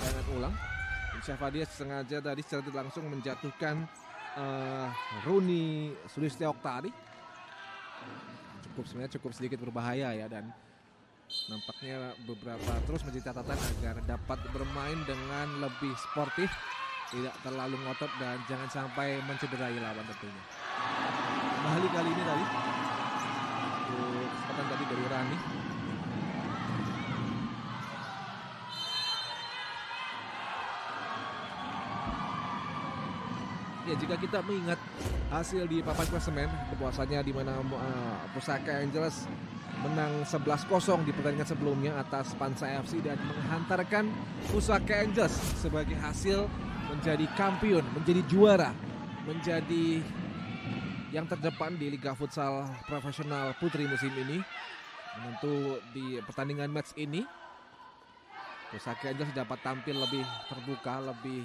serangan ulang. Syafadiya sengaja tadi secara langsung menjatuhkan uh, Runi Sulistya Oktari. Cukup sebenarnya cukup sedikit berbahaya ya dan nampaknya beberapa terus menjadi catatan agar dapat bermain dengan lebih sportif, tidak terlalu ngotot dan jangan sampai mencederai lawan tentunya. Kembali kali ini tadi kesempatan tadi dari Rani Ya jika kita mengingat hasil di papan klasemen puasanya di mana uh, Pusaka Angels menang 11-0 di pertandingan sebelumnya atas Pansa FC dan menghantarkan Pusaka Angels sebagai hasil menjadi kampion, menjadi juara, menjadi yang terdepan di Liga Futsal Profesional Putri musim ini. Tentu di pertandingan match ini Pusaka Angels dapat tampil lebih terbuka, lebih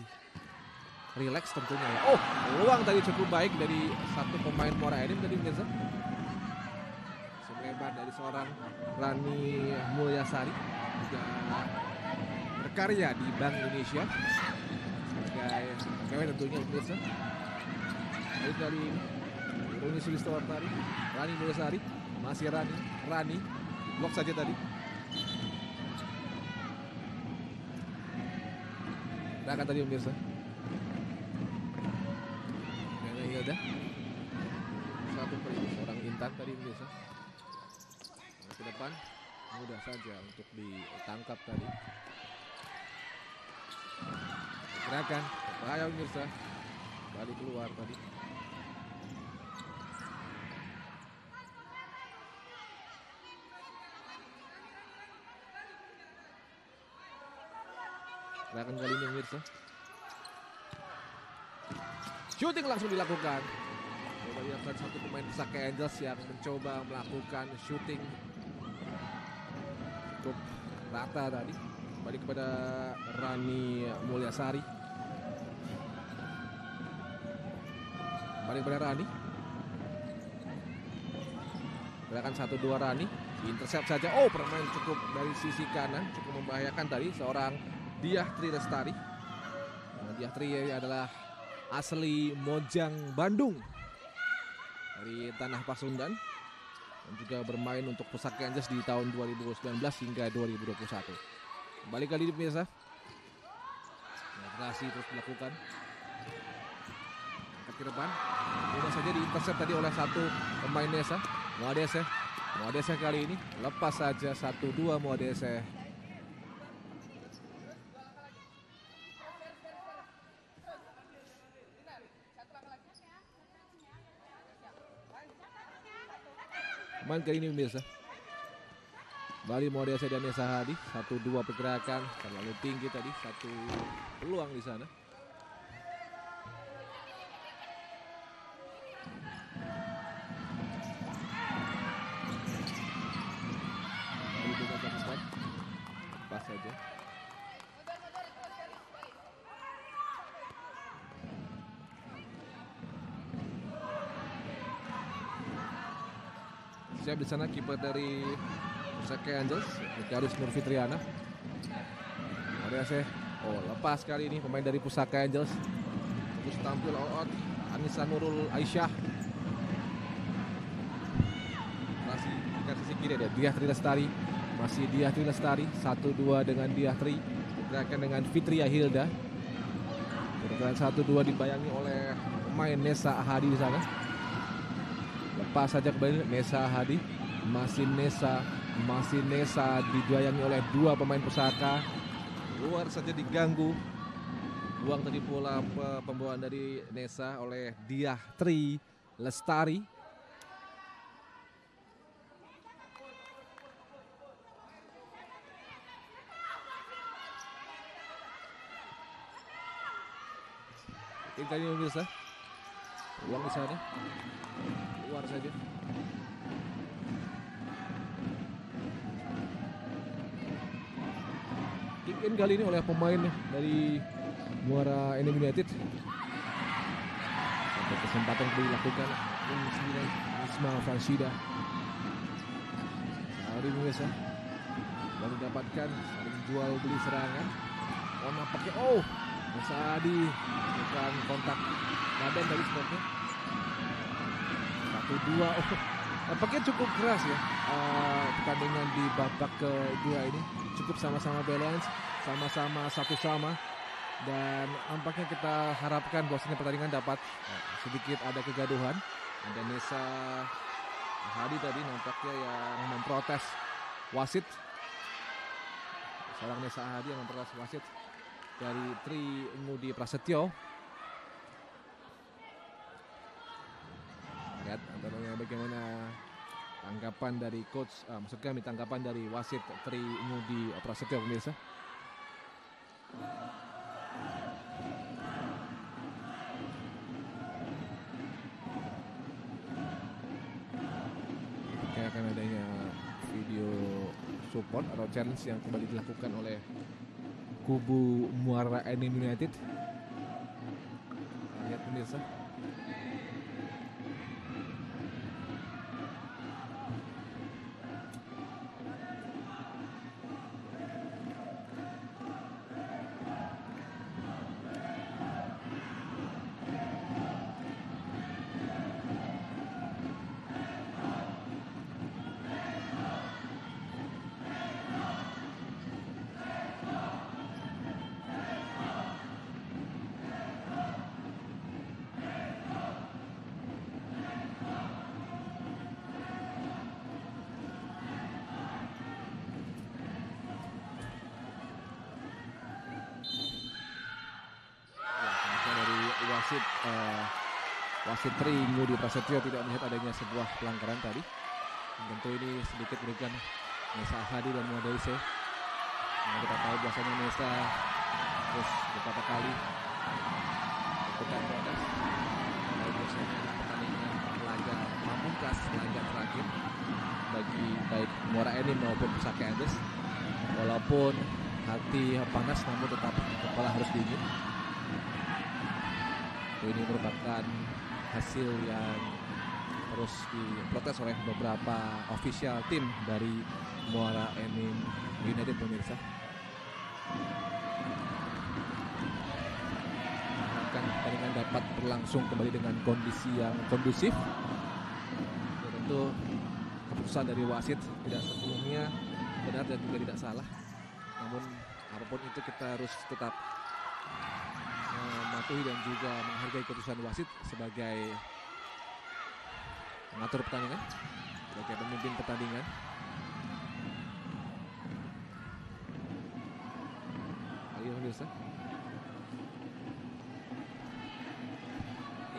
relax tentunya ya. Oh, peluang tadi cukup baik dari satu pemain Mora Edim tadi Mirza. Semebar dari seorang Rani Mulyasari juga berkarya di Bank Indonesia pegawai tentunya Mirza. Jadi dari Runi Sulistawardari, Rani Mulyasari, masih Rani, Rani, blok saja tadi. Nah, tadi pemirsa. Hilda. Satu per ini seorang Intan tadi pemirsa. Ke depan mudah saja untuk ditangkap tadi. Gerakan Bahaya pemirsa. Balik keluar tadi. Gerakan kali ini pemirsa. Shooting langsung dilakukan. Coba lihat satu pemain Sake Angels yang mencoba melakukan shooting cukup rata tadi. Kembali kepada Rani Mulyasari. Kepada Rani. Gerakan 1-2 Rani. Intercept saja. Oh permain cukup dari sisi kanan. Cukup membahayakan tadi. Seorang Diah Tri Lestari. Nah, Diah Tri adalah asli Mojang Bandung. Dari Tanah Pasundan. Dan juga bermain untuk Pusaka Angels di tahun 2019 hingga 2021. Kembali kali ini pemirsa. Penetrasi terus dilakukan. Ke depan. Mudah saja diintercept tadi oleh satu pemain Nesa. Moadese. Moadese kali ini lepas saja 1-2 Moadese. Main kali ini pemirsa. Bali Moadese dan Nesa Hadi satu dua pergerakan terlalu tinggi tadi satu peluang di sana. Di sana kiper dari Sake Angels, Garis Nurfitriana. Ariase, oh lepas kali ini pemain dari Pusaka Angels. Terus tampil all out Anissa Nurul Aisyah. Masih ke sisi kiri ada Diah Tri Lestari. Masih Diah Tri Lestari, 1-2 dengan Diah Tri. Gerakan dengan Fitria Hilda. Gerakan 1-2 dibayangi oleh pemain Nesa Ahadi di sana. Lepas saja kembali Nesa Hadi. Masih Nesa masih Nesa dibayangi oleh dua pemain pusaka. Luar saja diganggu. Buang tadi bola pe- pembawaan dari Nesa oleh Diah Tri Lestari. Ini ini pemirsa uang di sana. Luar saja in kali ini oleh pemain dari Muara Enim United. Sampai kesempatan dilakukan ini sembilan Isma Fransida. Hari pemirsa baru dapatkan saling jual beli serangan. Oh nampaknya oh Musadi bukan kontak badan tadi sepertinya. Satu dua oh nampaknya cukup keras ya eh, pertandingan di babak kedua ini cukup sama-sama balance sama-sama satu sama dan nampaknya kita harapkan bahwasanya pertandingan dapat eh, sedikit ada kegaduhan. Ada Nesa Hadi tadi nampaknya yang memprotes wasit. Seorang Nesa Hadi yang memprotes wasit dari Tri Ngudi Prasetyo. Lihat apa namanya bagaimana tanggapan dari coach ah, maksud kami tanggapan dari wasit Tri Ngudi Prasetyo pemirsa Kayak akan adanya video support atau challenge yang kembali dilakukan oleh kubu Muara Enim United. Lihat pemirsa Prasetyo tidak melihat adanya sebuah pelanggaran tadi. Dan tentu ini sedikit merugikan Nesa Hadi dan Muadaise. Nah, kita tahu biasanya Nesa terus beberapa kali bukan protes. Nah, biasanya di pertandingan laga pamungkas, laga terakhir bagi baik Muara Enim maupun Pusaka Andes. Walaupun hati panas namun tetap kepala harus dingin. Ini merupakan hasil yang terus diprotes oleh beberapa official tim dari Muara Enim United pemirsa. Harapkan pertandingan dapat berlangsung kembali dengan kondisi yang kondusif. Ya, tentu keputusan dari wasit tidak sepenuhnya benar dan juga tidak salah. Namun apa pun itu kita harus tetap mematuhi dan juga menghargai keputusan wasit sebagai mengatur pertandingan, sebagai pemimpin pertandingan. Ini pemirsa.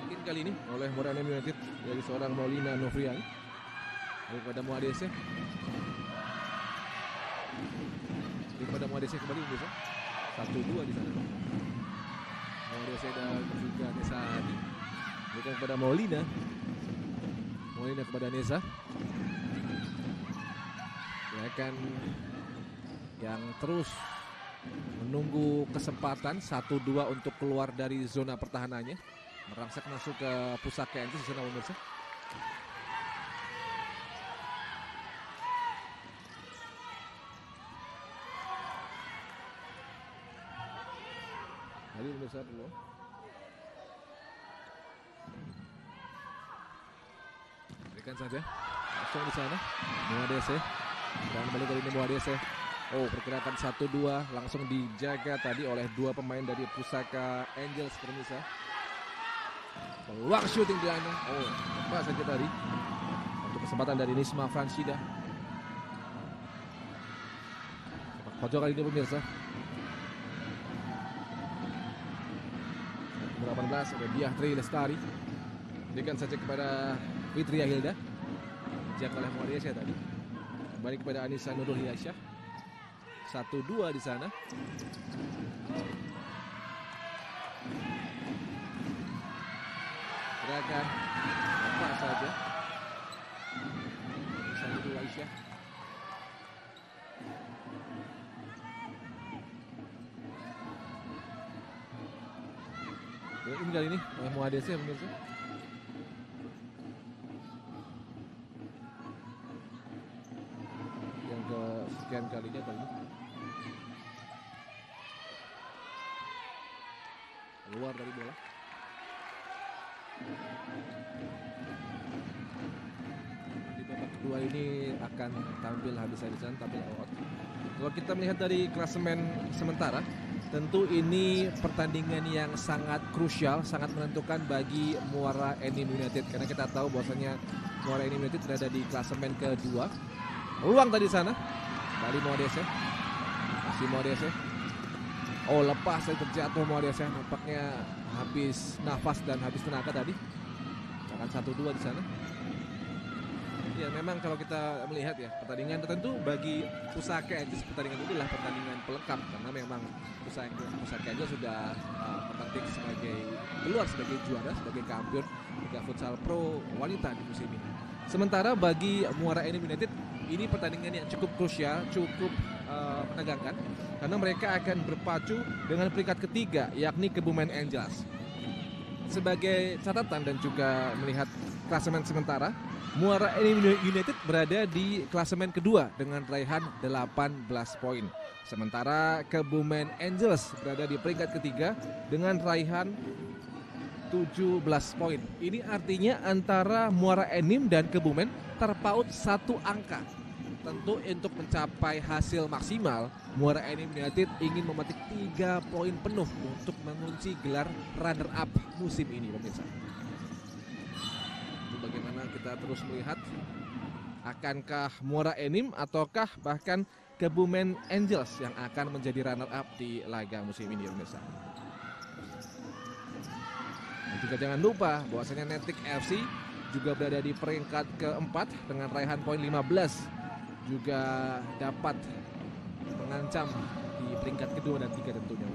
Ingin kali ini oleh Morana United dari seorang Maulina Novrian daripada Muadese daripada Muadese kembali pemirsa satu dua di sana Muadese dan juga Nesa Hadi berikan kepada Maulina. Maulina kepada Nesa ya akan yang terus menunggu kesempatan 1-2 untuk keluar dari zona pertahanannya. Merangsek masuk ke pusaka yang itu sana pemirsa Berikan saja. Langsung di sana. Muadese. Dan kembali kali ini Muadese. Oh, perkirakan 1-2 langsung dijaga tadi oleh dua pemain dari Pusaka Angels pemirsa. Peluang shooting di sana. Oh, apa saja tadi. Untuk kesempatan dari Nisma Fransida. Pojok kali ini pemirsa. Ada Diah Tri Lestari. Berikan saja kepada Fitri Hilda jak oleh Muariasya tadi. Kembali kepada Anissa Nurul Hiasyah 1-2 di sana. Gerakan apa saja? Anissa Nurul Aisyah Muadese ya pemirsa. Yang ke sekian kalinya kali ini. Keluar dari bola. Di babak kedua ini akan tampil habis-habisan, tampil awal. Kalau kita melihat dari klasemen sementara, Tentu ini pertandingan yang sangat krusial, sangat menentukan bagi Muara Enim United karena kita tahu bahwasanya Muara Enim United berada di klasemen kedua. Peluang tadi sana, kembali Muadese, masih Muadese. Oh lepas dari terjatuh Muadese, nampaknya habis nafas dan habis tenaga tadi. Satu dua di sana. Ya memang kalau kita melihat ya pertandingan tertentu bagi Pusaka Angels pertandingan ini adalah pertandingan pelengkap karena memang Pusaka, Pusaka Angels sudah uh, sebagai keluar sebagai juara sebagai kampion Liga Futsal Pro wanita di musim ini. Sementara bagi Muara Enim United ini pertandingan yang cukup krusial, cukup uh, menegangkan karena mereka akan berpacu dengan peringkat ketiga yakni Kebumen Angels. Sebagai catatan dan juga melihat klasemen sementara, Muara Enim United berada di klasemen kedua dengan raihan 18 poin. Sementara Kebumen Angels berada di peringkat ketiga dengan raihan 17 poin. Ini artinya antara Muara Enim dan Kebumen terpaut satu angka. Tentu untuk mencapai hasil maksimal, Muara Enim United ingin memetik tiga poin penuh untuk mengunci gelar runner-up musim ini, pemirsa kita terus melihat akankah Muara Enim ataukah bahkan Kebumen Angels yang akan menjadi runner up di laga musim ini pemirsa. Dan juga jangan lupa bahwasanya Netik FC juga berada di peringkat keempat dengan raihan poin 15 juga dapat mengancam di peringkat kedua dan tiga tentunya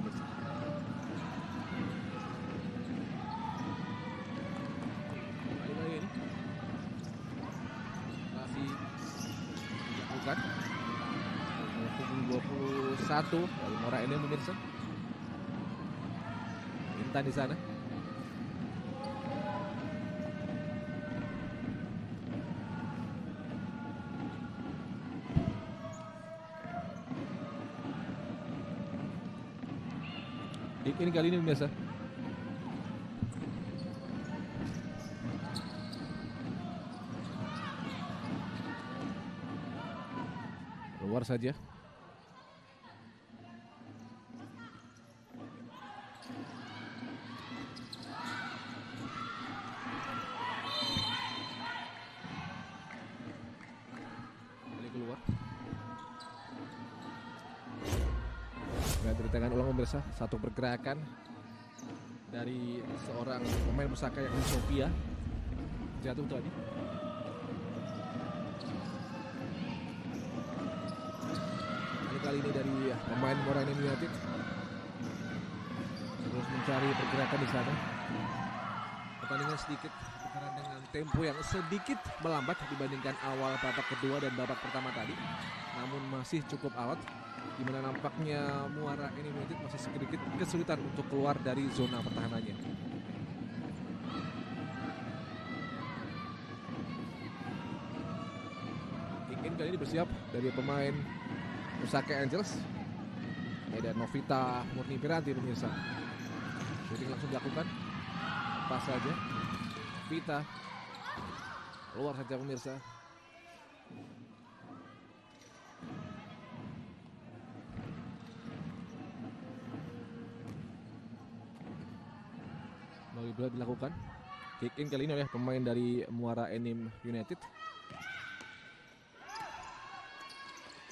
pukul 21 dari Mora ini pemirsa. Intan di sana. Ini kali ini pemirsa. Keluar saja. Pemirsa, satu pergerakan dari seorang pemain pusaka yang Sofia jatuh tadi. Kali kali ini dari pemain Morani United terus mencari pergerakan di sana. Pertandingan sedikit berjalan dengan tempo yang sedikit melambat dibandingkan awal babak kedua dan babak pertama tadi. Namun masih cukup alot di mana nampaknya Muara United masih sedikit kesulitan untuk keluar dari zona pertahanannya. Ingin kali ini bersiap dari pemain Osaka Angels. Ada Novita Murni Piranti pemirsa. Shooting langsung dilakukan. Pas saja. Vita keluar saja pemirsa. Dilakukan. Kick in kali ini oleh pemain dari Muara Enim United.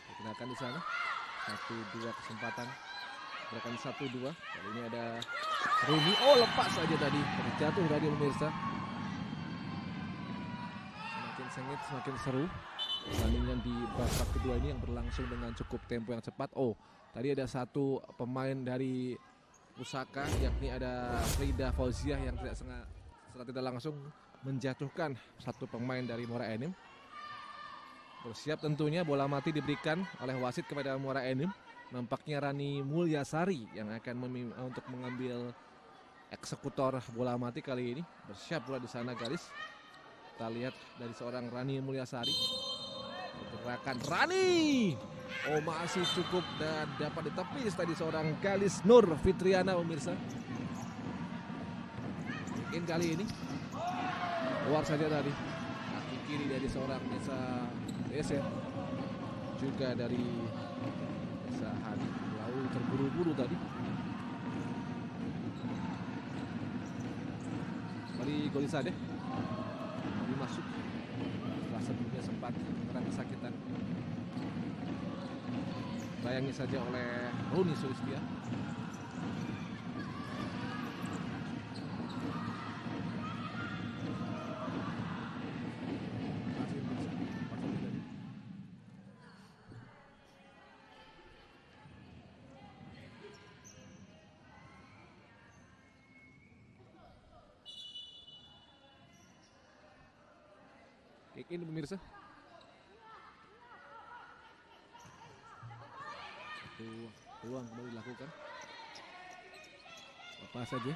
Digunakan di sana. Satu dua kesempatan. Gerakan satu dua. Kali ini ada Rumi. Oh lepas saja tadi. Terjatuh tadi pemirsa. Semakin sengit, semakin seru. Pertandingan di babak kedua ini yang berlangsung dengan cukup tempo yang cepat. Oh, tadi ada satu pemain dari Pusaka yakni ada Frida Fauziah yang tidak sengaja secara tidak langsung menjatuhkan satu pemain dari Muara Enim. Bersiap tentunya bola mati diberikan oleh wasit kepada Muara Enim. Nampaknya Rani Mulyasari yang akan untuk mengambil eksekutor bola mati kali ini. Bersiap pula di sana garis. Kita lihat dari seorang Rani Mulyasari. Gerakan Rani. Oh masih cukup dan dapat ditepis tadi seorang Galis Nur Fitriana pemirsa. Mungkin kali ini keluar saja tadi kaki kiri dari seorang Nesa Dese juga dari Nesa lalu terburu-buru tadi. Kembali Golisade kembali masuk sebelumnya sempat kena kesakitan Bayangi saja oleh Runi Sulistia. Masih bisa. Pasal tiga. Kick in pemirsa. Satu peluang kembali dilakukan. Apa saja.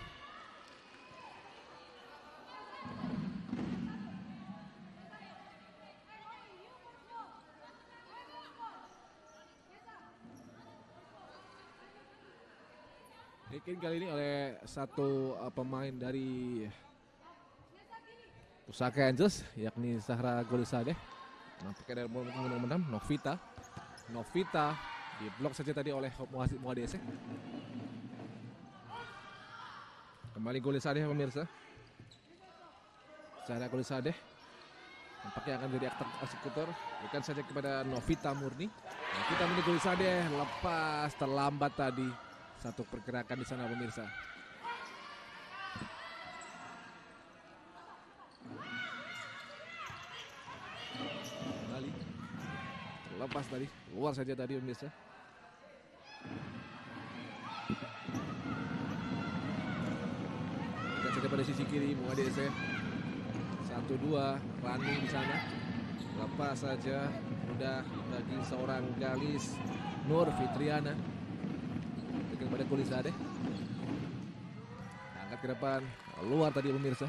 Kick in kali ini oleh satu uh, pemain dari Pusaka Angels yakni Zahra Golisadeh. Nampaknya dari menang Novita. Novita diblok saja tadi oleh Muadese. Kembali Golesadeh ya, pemirsa. Secara Golesadeh nampaknya akan menjadi aktor eksekutor bukan saja kepada Novita Murni. Novita Murni Golesadeh lepas terlambat tadi satu pergerakan di sana pemirsa. Kembali terlepas tadi luar saja tadi pemirsa. Lihat saja pada sisi kiri Muadese. Satu dua running di sana. Lepas saja mudah bagi seorang Galis Nur Fitriana. Dengan pada Kulisade. Angkat ke depan, luar tadi pemirsa.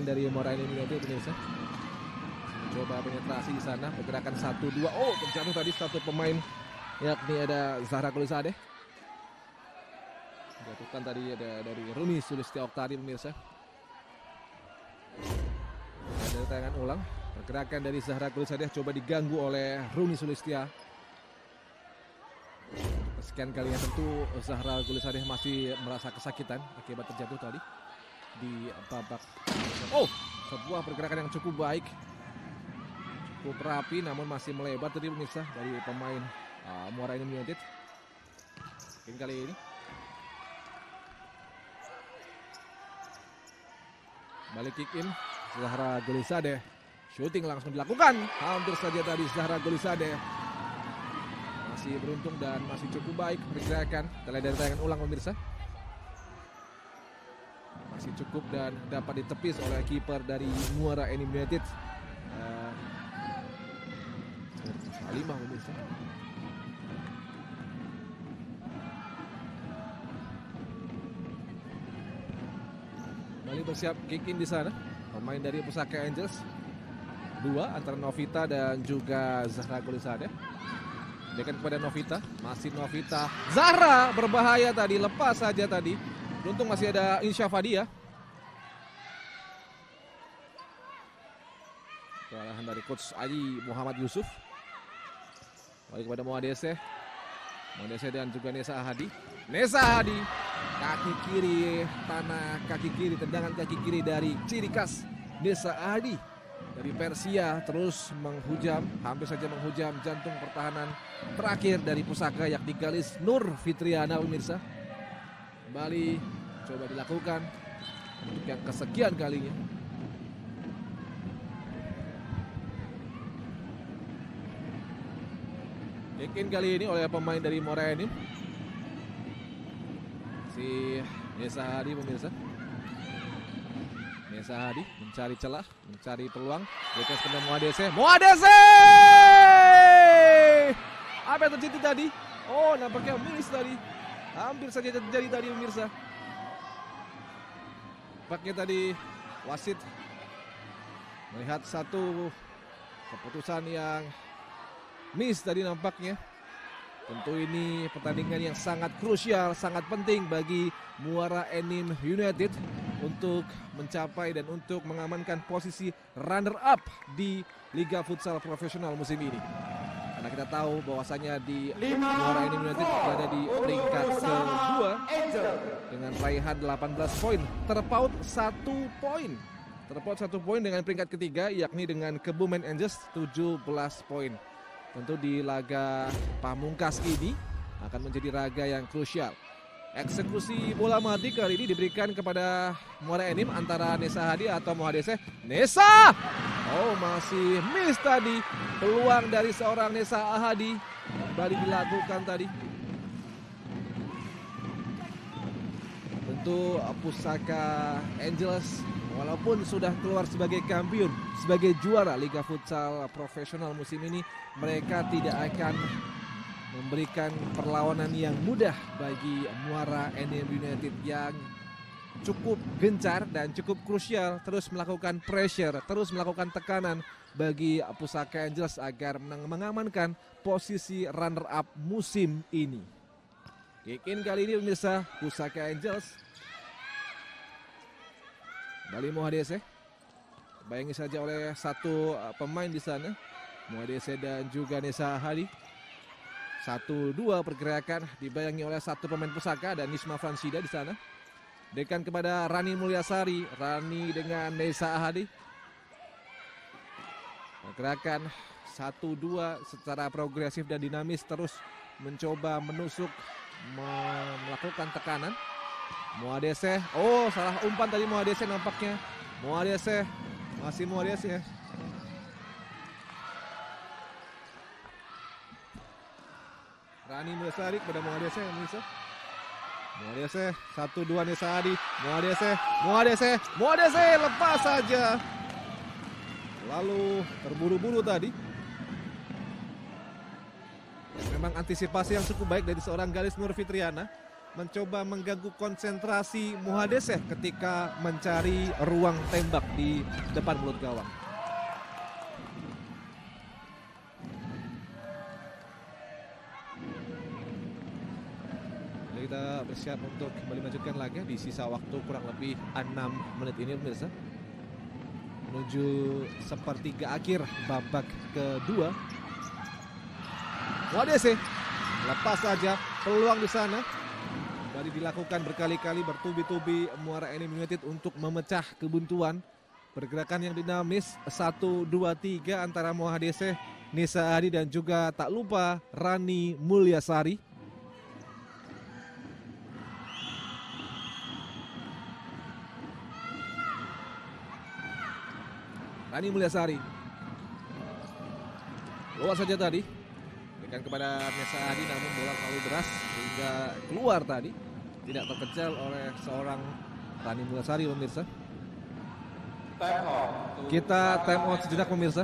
Main dari Moraine United pemirsa. Coba penetrasi di sana, pergerakan 1 2. Oh, terjatuh tadi satu pemain yakni ada Zahra Kulisade. Jatuhkan tadi ada dari Runi Sulistia Oktari pemirsa. Ada tayangan ulang. Pergerakan dari Zahra Kulisade coba diganggu oleh Runi Sulistia. Sekian kali yang tentu Zahra Gulisadeh masih merasa kesakitan akibat terjatuh tadi di babak. Oh, sebuah pergerakan yang cukup baik, cukup rapi, namun masih melebar tadi pemirsa dari pemain uh, Muara United. Mungkin kali ini. Balik kick in, Zahra Gulisadeh. Shooting langsung dilakukan. Hampir saja tadi Zahra Gulisadeh masih beruntung dan masih cukup baik pergerakan. Kita lihat dari tayangan ulang pemirsa. Masih cukup dan dapat ditepis oleh kiper dari Muara United. Uh, Halimah pemirsa. Kembali bersiap kick in di sana. Pemain dari Pusaka Angels. Dua antara Novita dan juga Zahra Gulisade. Dekat kepada Novita, masih Novita. Zahra berbahaya tadi, lepas saja tadi. Beruntung masih ada Insya Fadia. Kewalahan dari coach Aji Muhammad Yusuf. Balik kepada Muadese. Muadese dan juga Nesa Hadi. Nesa Hadi. Kaki kiri, tanah kaki kiri, tendangan kaki kiri dari ciri khas Nesa Hadi dari Persia terus menghujam, hampir saja menghujam jantung pertahanan terakhir dari pusaka yakni Galis Nur Fitriana pemirsa. Kembali coba dilakukan untuk yang kesekian kalinya. Yakin kali ini oleh pemain dari Moreni. Si Nesa Hadi pemirsa. Nesa Hadi mencari celah, mencari peluang. Berikan kepada Moadese. Moadese! Apa yang terjadi tadi? Oh, nampaknya miss tadi. Hampir saja terjadi tadi pemirsa. Nampaknya tadi wasit melihat satu keputusan yang miss tadi nampaknya. Tentu ini pertandingan yang sangat krusial, sangat penting bagi Muara Enim United untuk mencapai dan untuk mengamankan posisi runner up di Liga Futsal Profesional musim ini. Karena kita tahu bahwasanya di Muara Enim United berada di peringkat kedua dengan raihan 18 poin, terpaut satu poin. Terpaut satu poin dengan peringkat ketiga yakni dengan Kebumen Angels 17 poin. Tentu di laga pamungkas ini akan menjadi raga yang krusial. Eksekusi bola mati kali ini diberikan kepada Muara Enim antara Nesa Hadi atau Mohadese. Nesa! Oh masih miss tadi. Peluang dari seorang Nesa Ahadi kembali dilakukan tadi. Tentu pusaka Angels walaupun sudah keluar sebagai kampion, sebagai juara Liga Futsal Profesional musim ini, mereka tidak akan memberikan perlawanan yang mudah bagi Muara NM United yang cukup gencar dan cukup krusial terus melakukan pressure, terus melakukan tekanan bagi Pusaka Angels agar mengamankan posisi runner up musim ini. Kick kali ini pemirsa Pusaka Angels Bali Mohadese. Bayangi saja oleh satu pemain di sana. Mohadese dan juga Nesa Hadi. Satu dua pergerakan dibayangi oleh satu pemain pusaka dan Nisma Fransida di sana. Dekan kepada Rani Mulyasari. Rani dengan Nesa Ahadi. Gerakan 1-2 secara progresif dan dinamis terus mencoba menusuk melakukan tekanan. Muadese, oh salah umpan tadi Muadese nampaknya. Muadese masih Muadese. Rani Mulyasari kepada Muadese bisa. Muadese satu dua Nesa Adi. Muadese, Muadese, Muadese lepas saja. Lalu terburu-buru tadi. Memang antisipasi yang cukup baik dari seorang Galis Nur Fitriana mencoba mengganggu konsentrasi Muhadeseh ketika mencari ruang tembak di depan mulut gawang. Bersiap untuk kembali melanjutkan laga di sisa waktu kurang lebih 6 menit ini pemirsa. Menuju sepertiga akhir babak kedua. Muhadeseh lepas saja peluang di sana Tadi dilakukan berkali-kali bertubi-tubi Muara Enim United untuk memecah kebuntuan. Pergerakan yang dinamis 1 2 3 antara Muhadese, Nisa Adi dan juga tak lupa Rani Mulyasari. Rani Mulyasari. Luar saja tadi. Berikan kepada Nisa Adi namun bola terlalu deras hingga keluar tadi tidak terkejar oleh seorang Rani Mulasari pemirsa. Kita time out sejenak pemirsa.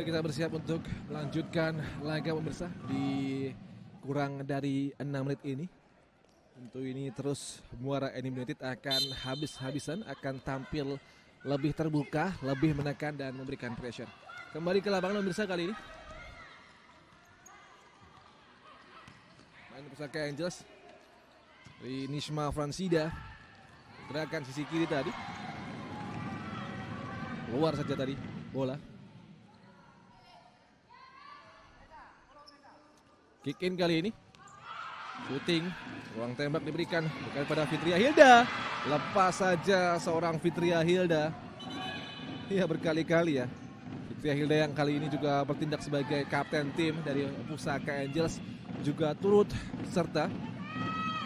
Mari kita bersiap untuk melanjutkan laga pemirsa di kurang dari 6 menit ini. Tentu ini terus Muara Enim United akan habis-habisan, akan tampil lebih terbuka, lebih menekan dan memberikan pressure. Kembali ke lapangan pemirsa kali ini. Main pusaka Angels dari Nishma Fransida. Gerakan sisi kiri tadi. Keluar saja tadi bola. Kick in kali ini. Shooting. Ruang tembak diberikan bukan pada Fitria Hilda. Lepas saja seorang Fitria Hilda. Iya berkali-kali ya. Fitria Hilda yang kali ini juga bertindak sebagai kapten tim dari Pusaka Angels juga turut serta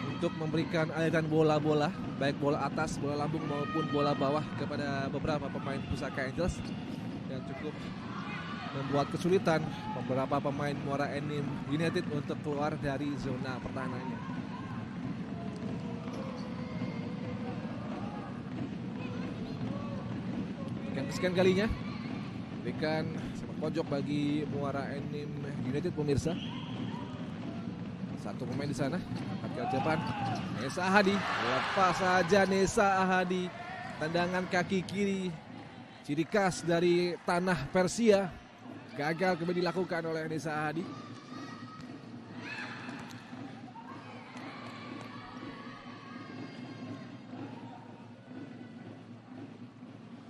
untuk memberikan aliran bola-bola baik bola atas, bola lambung maupun bola bawah kepada beberapa pemain Pusaka Angels yang cukup membuat kesulitan beberapa pemain Muara Enim United untuk keluar dari zona pertahanannya. Yang kesekian kalinya berikan sepak pojok bagi Muara Enim United pemirsa. Satu pemain di sana, angkat ke depan. Nesa Ahadi, lepas saja Nesa Ahadi. Tendangan kaki kiri, ciri khas dari tanah Persia gagal kembali dilakukan oleh Nisa Hadi.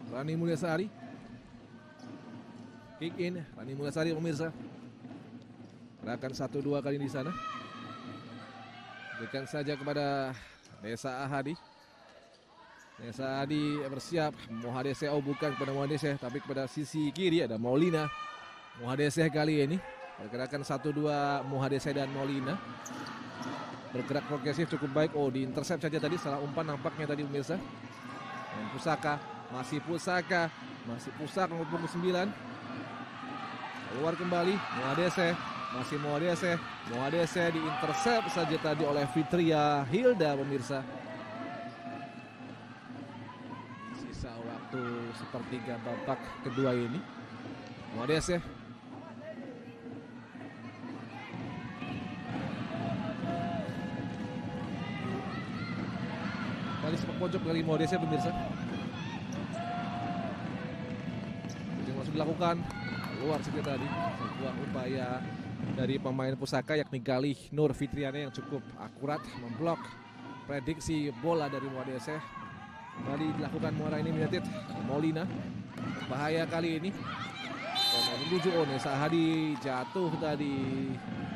Rani Mulyasari. Kick in, Rani Mulyasari pemirsa. Gerakan satu dua kali di sana. Berikan saja kepada Nesa Ahadi. Nesa Ahadi bersiap. Mohadese oh bukan kepada Mohadese tapi kepada sisi kiri ada Maulina. Mohadese kali ini. Pergerakan 1-2 Mohadese dan Molina. Bergerak progresif cukup baik. Oh di intercept saja tadi. Salah umpan nampaknya tadi pemirsa Dan Pusaka, masih Pusaka, masih Pusaka nomor punggung 9. Keluar kembali, Moadese, masih Moadese, Moadese diintercept saja tadi oleh Fitria Hilda pemirsa. Sisa waktu sepertiga babak kedua ini. Moadese pojok dari Modesnya pemirsa. Yang langsung dilakukan. Keluar saja tadi. Sebuah upaya dari pemain pusaka yakni Galih Nur Fitriana yang cukup akurat memblok prediksi bola dari Modese. Kembali dilakukan Muara ini United. Molina. Bahaya kali ini. Menuju Onesa Hadi jatuh tadi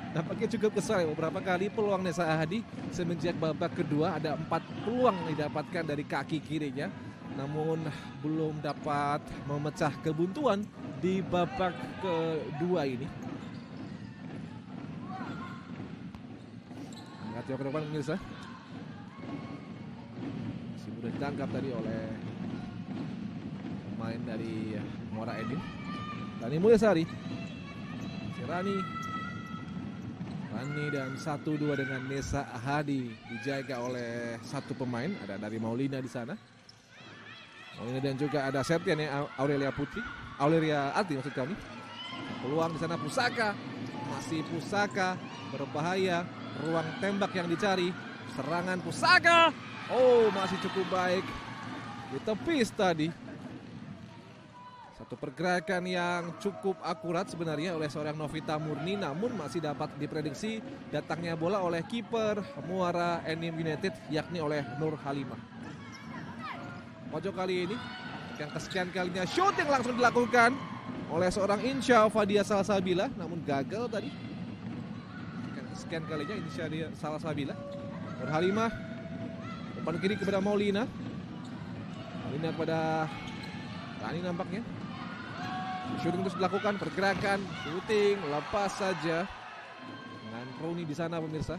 nampaknya cukup kesal ya beberapa kali peluang Nesa Hadi semenjak babak kedua ada empat peluang didapatkan dari kaki kirinya. Namun belum dapat memecah kebuntuan di babak kedua ini. Angkat ke depan pemirsa masih mudah ditangkap tadi oleh pemain dari Muara Edim Rani Mulyasari. Si Rani dan 1-2 dengan Nesa Hadi dijaga oleh satu pemain. Ada dari Maulina di sana. Maulina dan juga ada Septian ya Aurelia Putri. Aurelia Ati maksud kami. Peluang di sana Pusaka. Masih Pusaka. Berbahaya. Ruang tembak yang dicari. Serangan Pusaka. Oh masih cukup baik. Ditepis tadi satu pergerakan yang cukup akurat sebenarnya oleh seorang Novita Murni namun masih dapat diprediksi datangnya bola oleh kiper Muara Enim United yakni oleh Nur Halimah. Pojok kali ini yang kesekian kalinya shooting langsung dilakukan oleh seorang Insya Fadia Salsabila namun gagal tadi. Yang kesekian kalinya Insya Salsabila. Nur Halimah umpan kiri kepada Maulina. Maulina kepada Rani nampaknya. Shooting terus dilakukan, pergerakan, shooting, lepas saja. Dengan Rooney di sana pemirsa.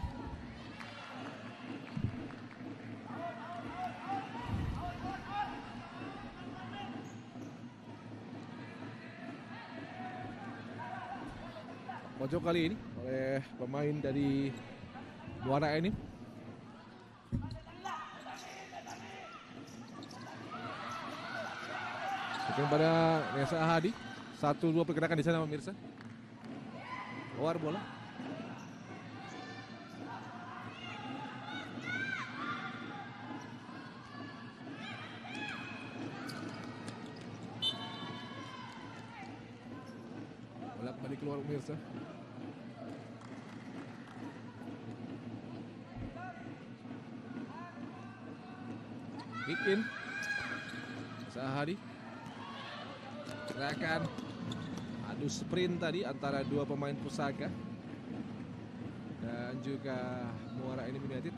Pojok kali ini oleh pemain dari Muara ini. Shooting pada Nesa Hadi. Satu dua pergerakan di sana pemirsa. Keluar bola. Bola kembali keluar pemirsa. Kick in. Sahadi. Gerakan adu sprint tadi antara dua pemain pusaka dan juga Muara ini United.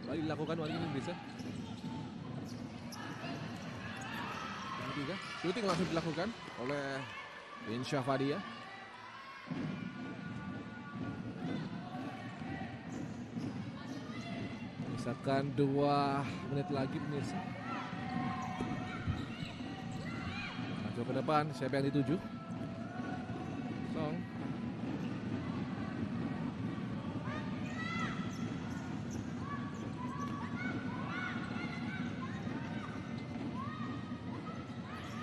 Kembali dilakukan wali ini bisa. Yang ketiga, shooting langsung dilakukan oleh Insya Fadia. Misalkan dua menit lagi pemirsa. Maju ke depan, siapa yang dituju? Song.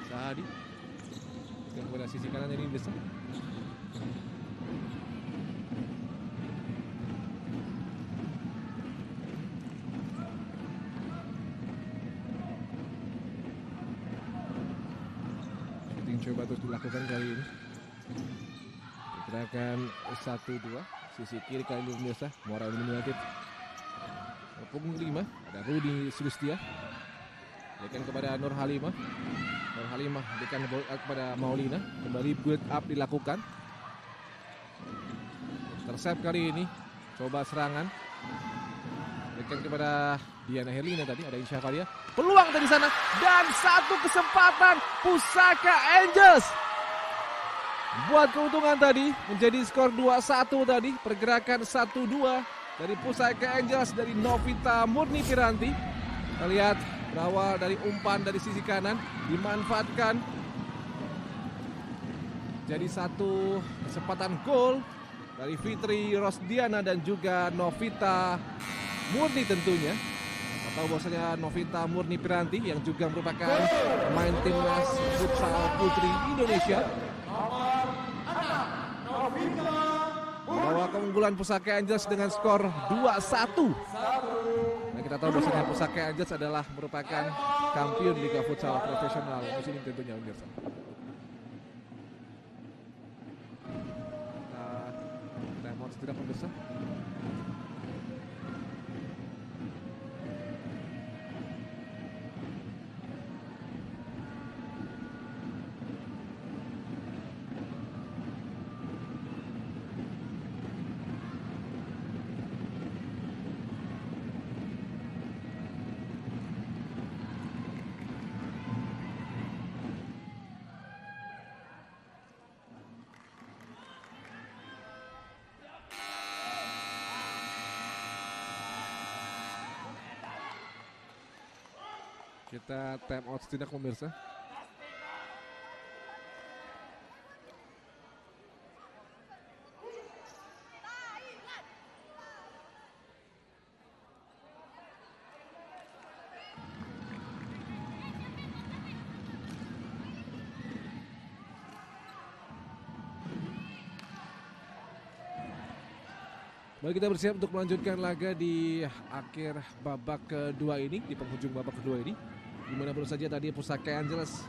Sahadi. Yang pada sisi kanan ini bisa. Shooting coba terus dilakukan kali ini. Gerakan 1-2 sisi kiri kali ini pemirsa Muara United. Punggung 5 ada Rudi Sulistia. Berikan kepada Nur Halimah. Nur Halimah berikan kepada Maulina. Kembali build up dilakukan. Intercept kali ini. Coba serangan. Berikan kepada Diana Herlina tadi ada Insya Faria. Peluang dari sana dan satu kesempatan Pusaka Angels. Buat keuntungan tadi menjadi skor 2-1 tadi pergerakan 1-2 dari Pusaka Angels dari Novita Murni Piranti. Kita lihat berawal dari umpan dari sisi kanan dimanfaatkan. Jadi satu kesempatan gol dari Fitri Rosdiana dan juga Novita Murni tentunya. Tahu bahwasanya Novita Murni Piranti yang juga merupakan pemain timnas futsal putri Indonesia keunggulan Pusaka Angels dengan skor 2-1. Nah, kita tahu bahwasanya Pusaka Angels adalah merupakan kampion Liga Futsal Profesional musim ini tentunya pemirsa. Nah, out tidak pemirsa. Kita time out tidak pemirsa. Baik kita bersiap untuk melanjutkan laga di akhir babak kedua ini, di penghujung babak kedua ini. Di mana pun saja tadi Pusaka Angeles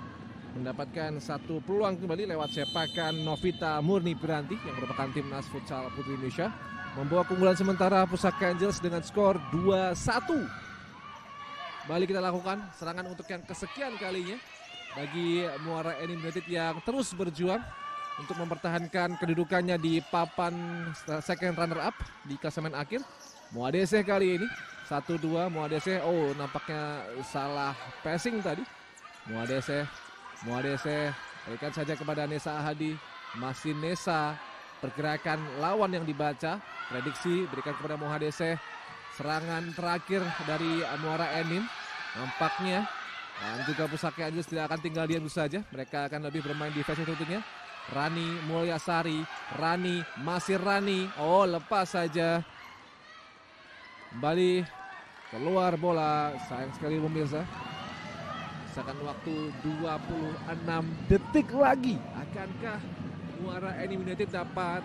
mendapatkan satu peluang kembali lewat sepakan Novita Murni Piranti yang merupakan timnas futsal putri Indonesia. Membawa keunggulan sementara Pusaka Angels dengan skor 2-1. Balik kita lakukan serangan untuk yang kesekian kalinya bagi Muara Enim United yang terus berjuang untuk mempertahankan kedudukannya di papan second runner up di klasemen akhir. Muadese kali ini 1-2 Muadese oh nampaknya salah passing tadi. Muadese Muadese berikan saja kepada Nesa Ahadi. Masih Nesa pergerakan lawan yang dibaca. Prediksi berikan kepada Muadese. Serangan terakhir dari Muara Enim nampaknya dan juga Pusaka Anjus tidak akan tinggal diam saja. Mereka akan lebih bermain defense tentunya. Rani Mulyasari, Rani masih Rani. Oh, lepas saja. Kembali keluar bola. Sayang sekali pemirsa. Misalkan waktu 26 detik lagi. Akankah Muara Enim United dapat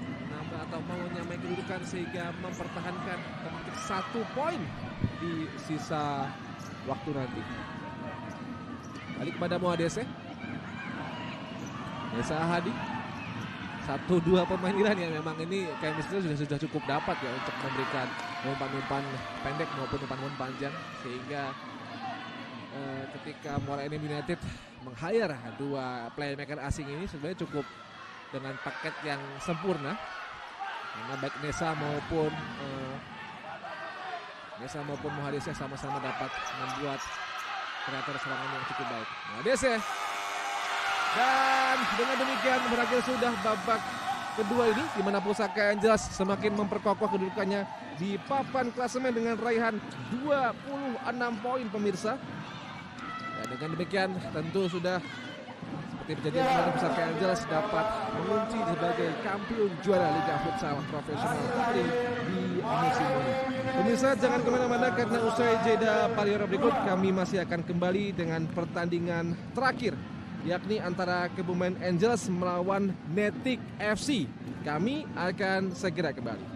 menambah atau mau menyamai kedudukan sehingga mempertahankan satu poin di sisa waktu nanti. Balik kepada Muadese. Desa Hadi satu dua pemain Iran yang memang ini chemistry sudah sudah cukup dapat ya untuk memberikan umpan-umpan pendek maupun umpan-umpan panjang sehingga eh, ketika Muara Enim United meng-hire dua playmaker asing ini sebenarnya cukup dengan paket yang sempurna karena baik Nesa maupun eh, Nesa maupun Muhadesya sama-sama dapat membuat kreator serangan yang cukup baik. Muhadesya dan dengan demikian berakhir sudah babak kedua ini di mana Pusaka Angels semakin memperkokoh kedudukannya di papan klasemen dengan raihan 26 poin pemirsa. Dan dengan demikian tentu sudah seperti kejadian kemarin Pusaka Angels dapat mengunci sebagai kampion juara Liga Futsal Profesional Putri di musim ini. Pemirsa jangan ke mana-mana karena usai jeda pariora berikut kami masih akan kembali dengan pertandingan terakhir yakni antara Kebumen Angels melawan Netik FC. Kami akan segera kembali.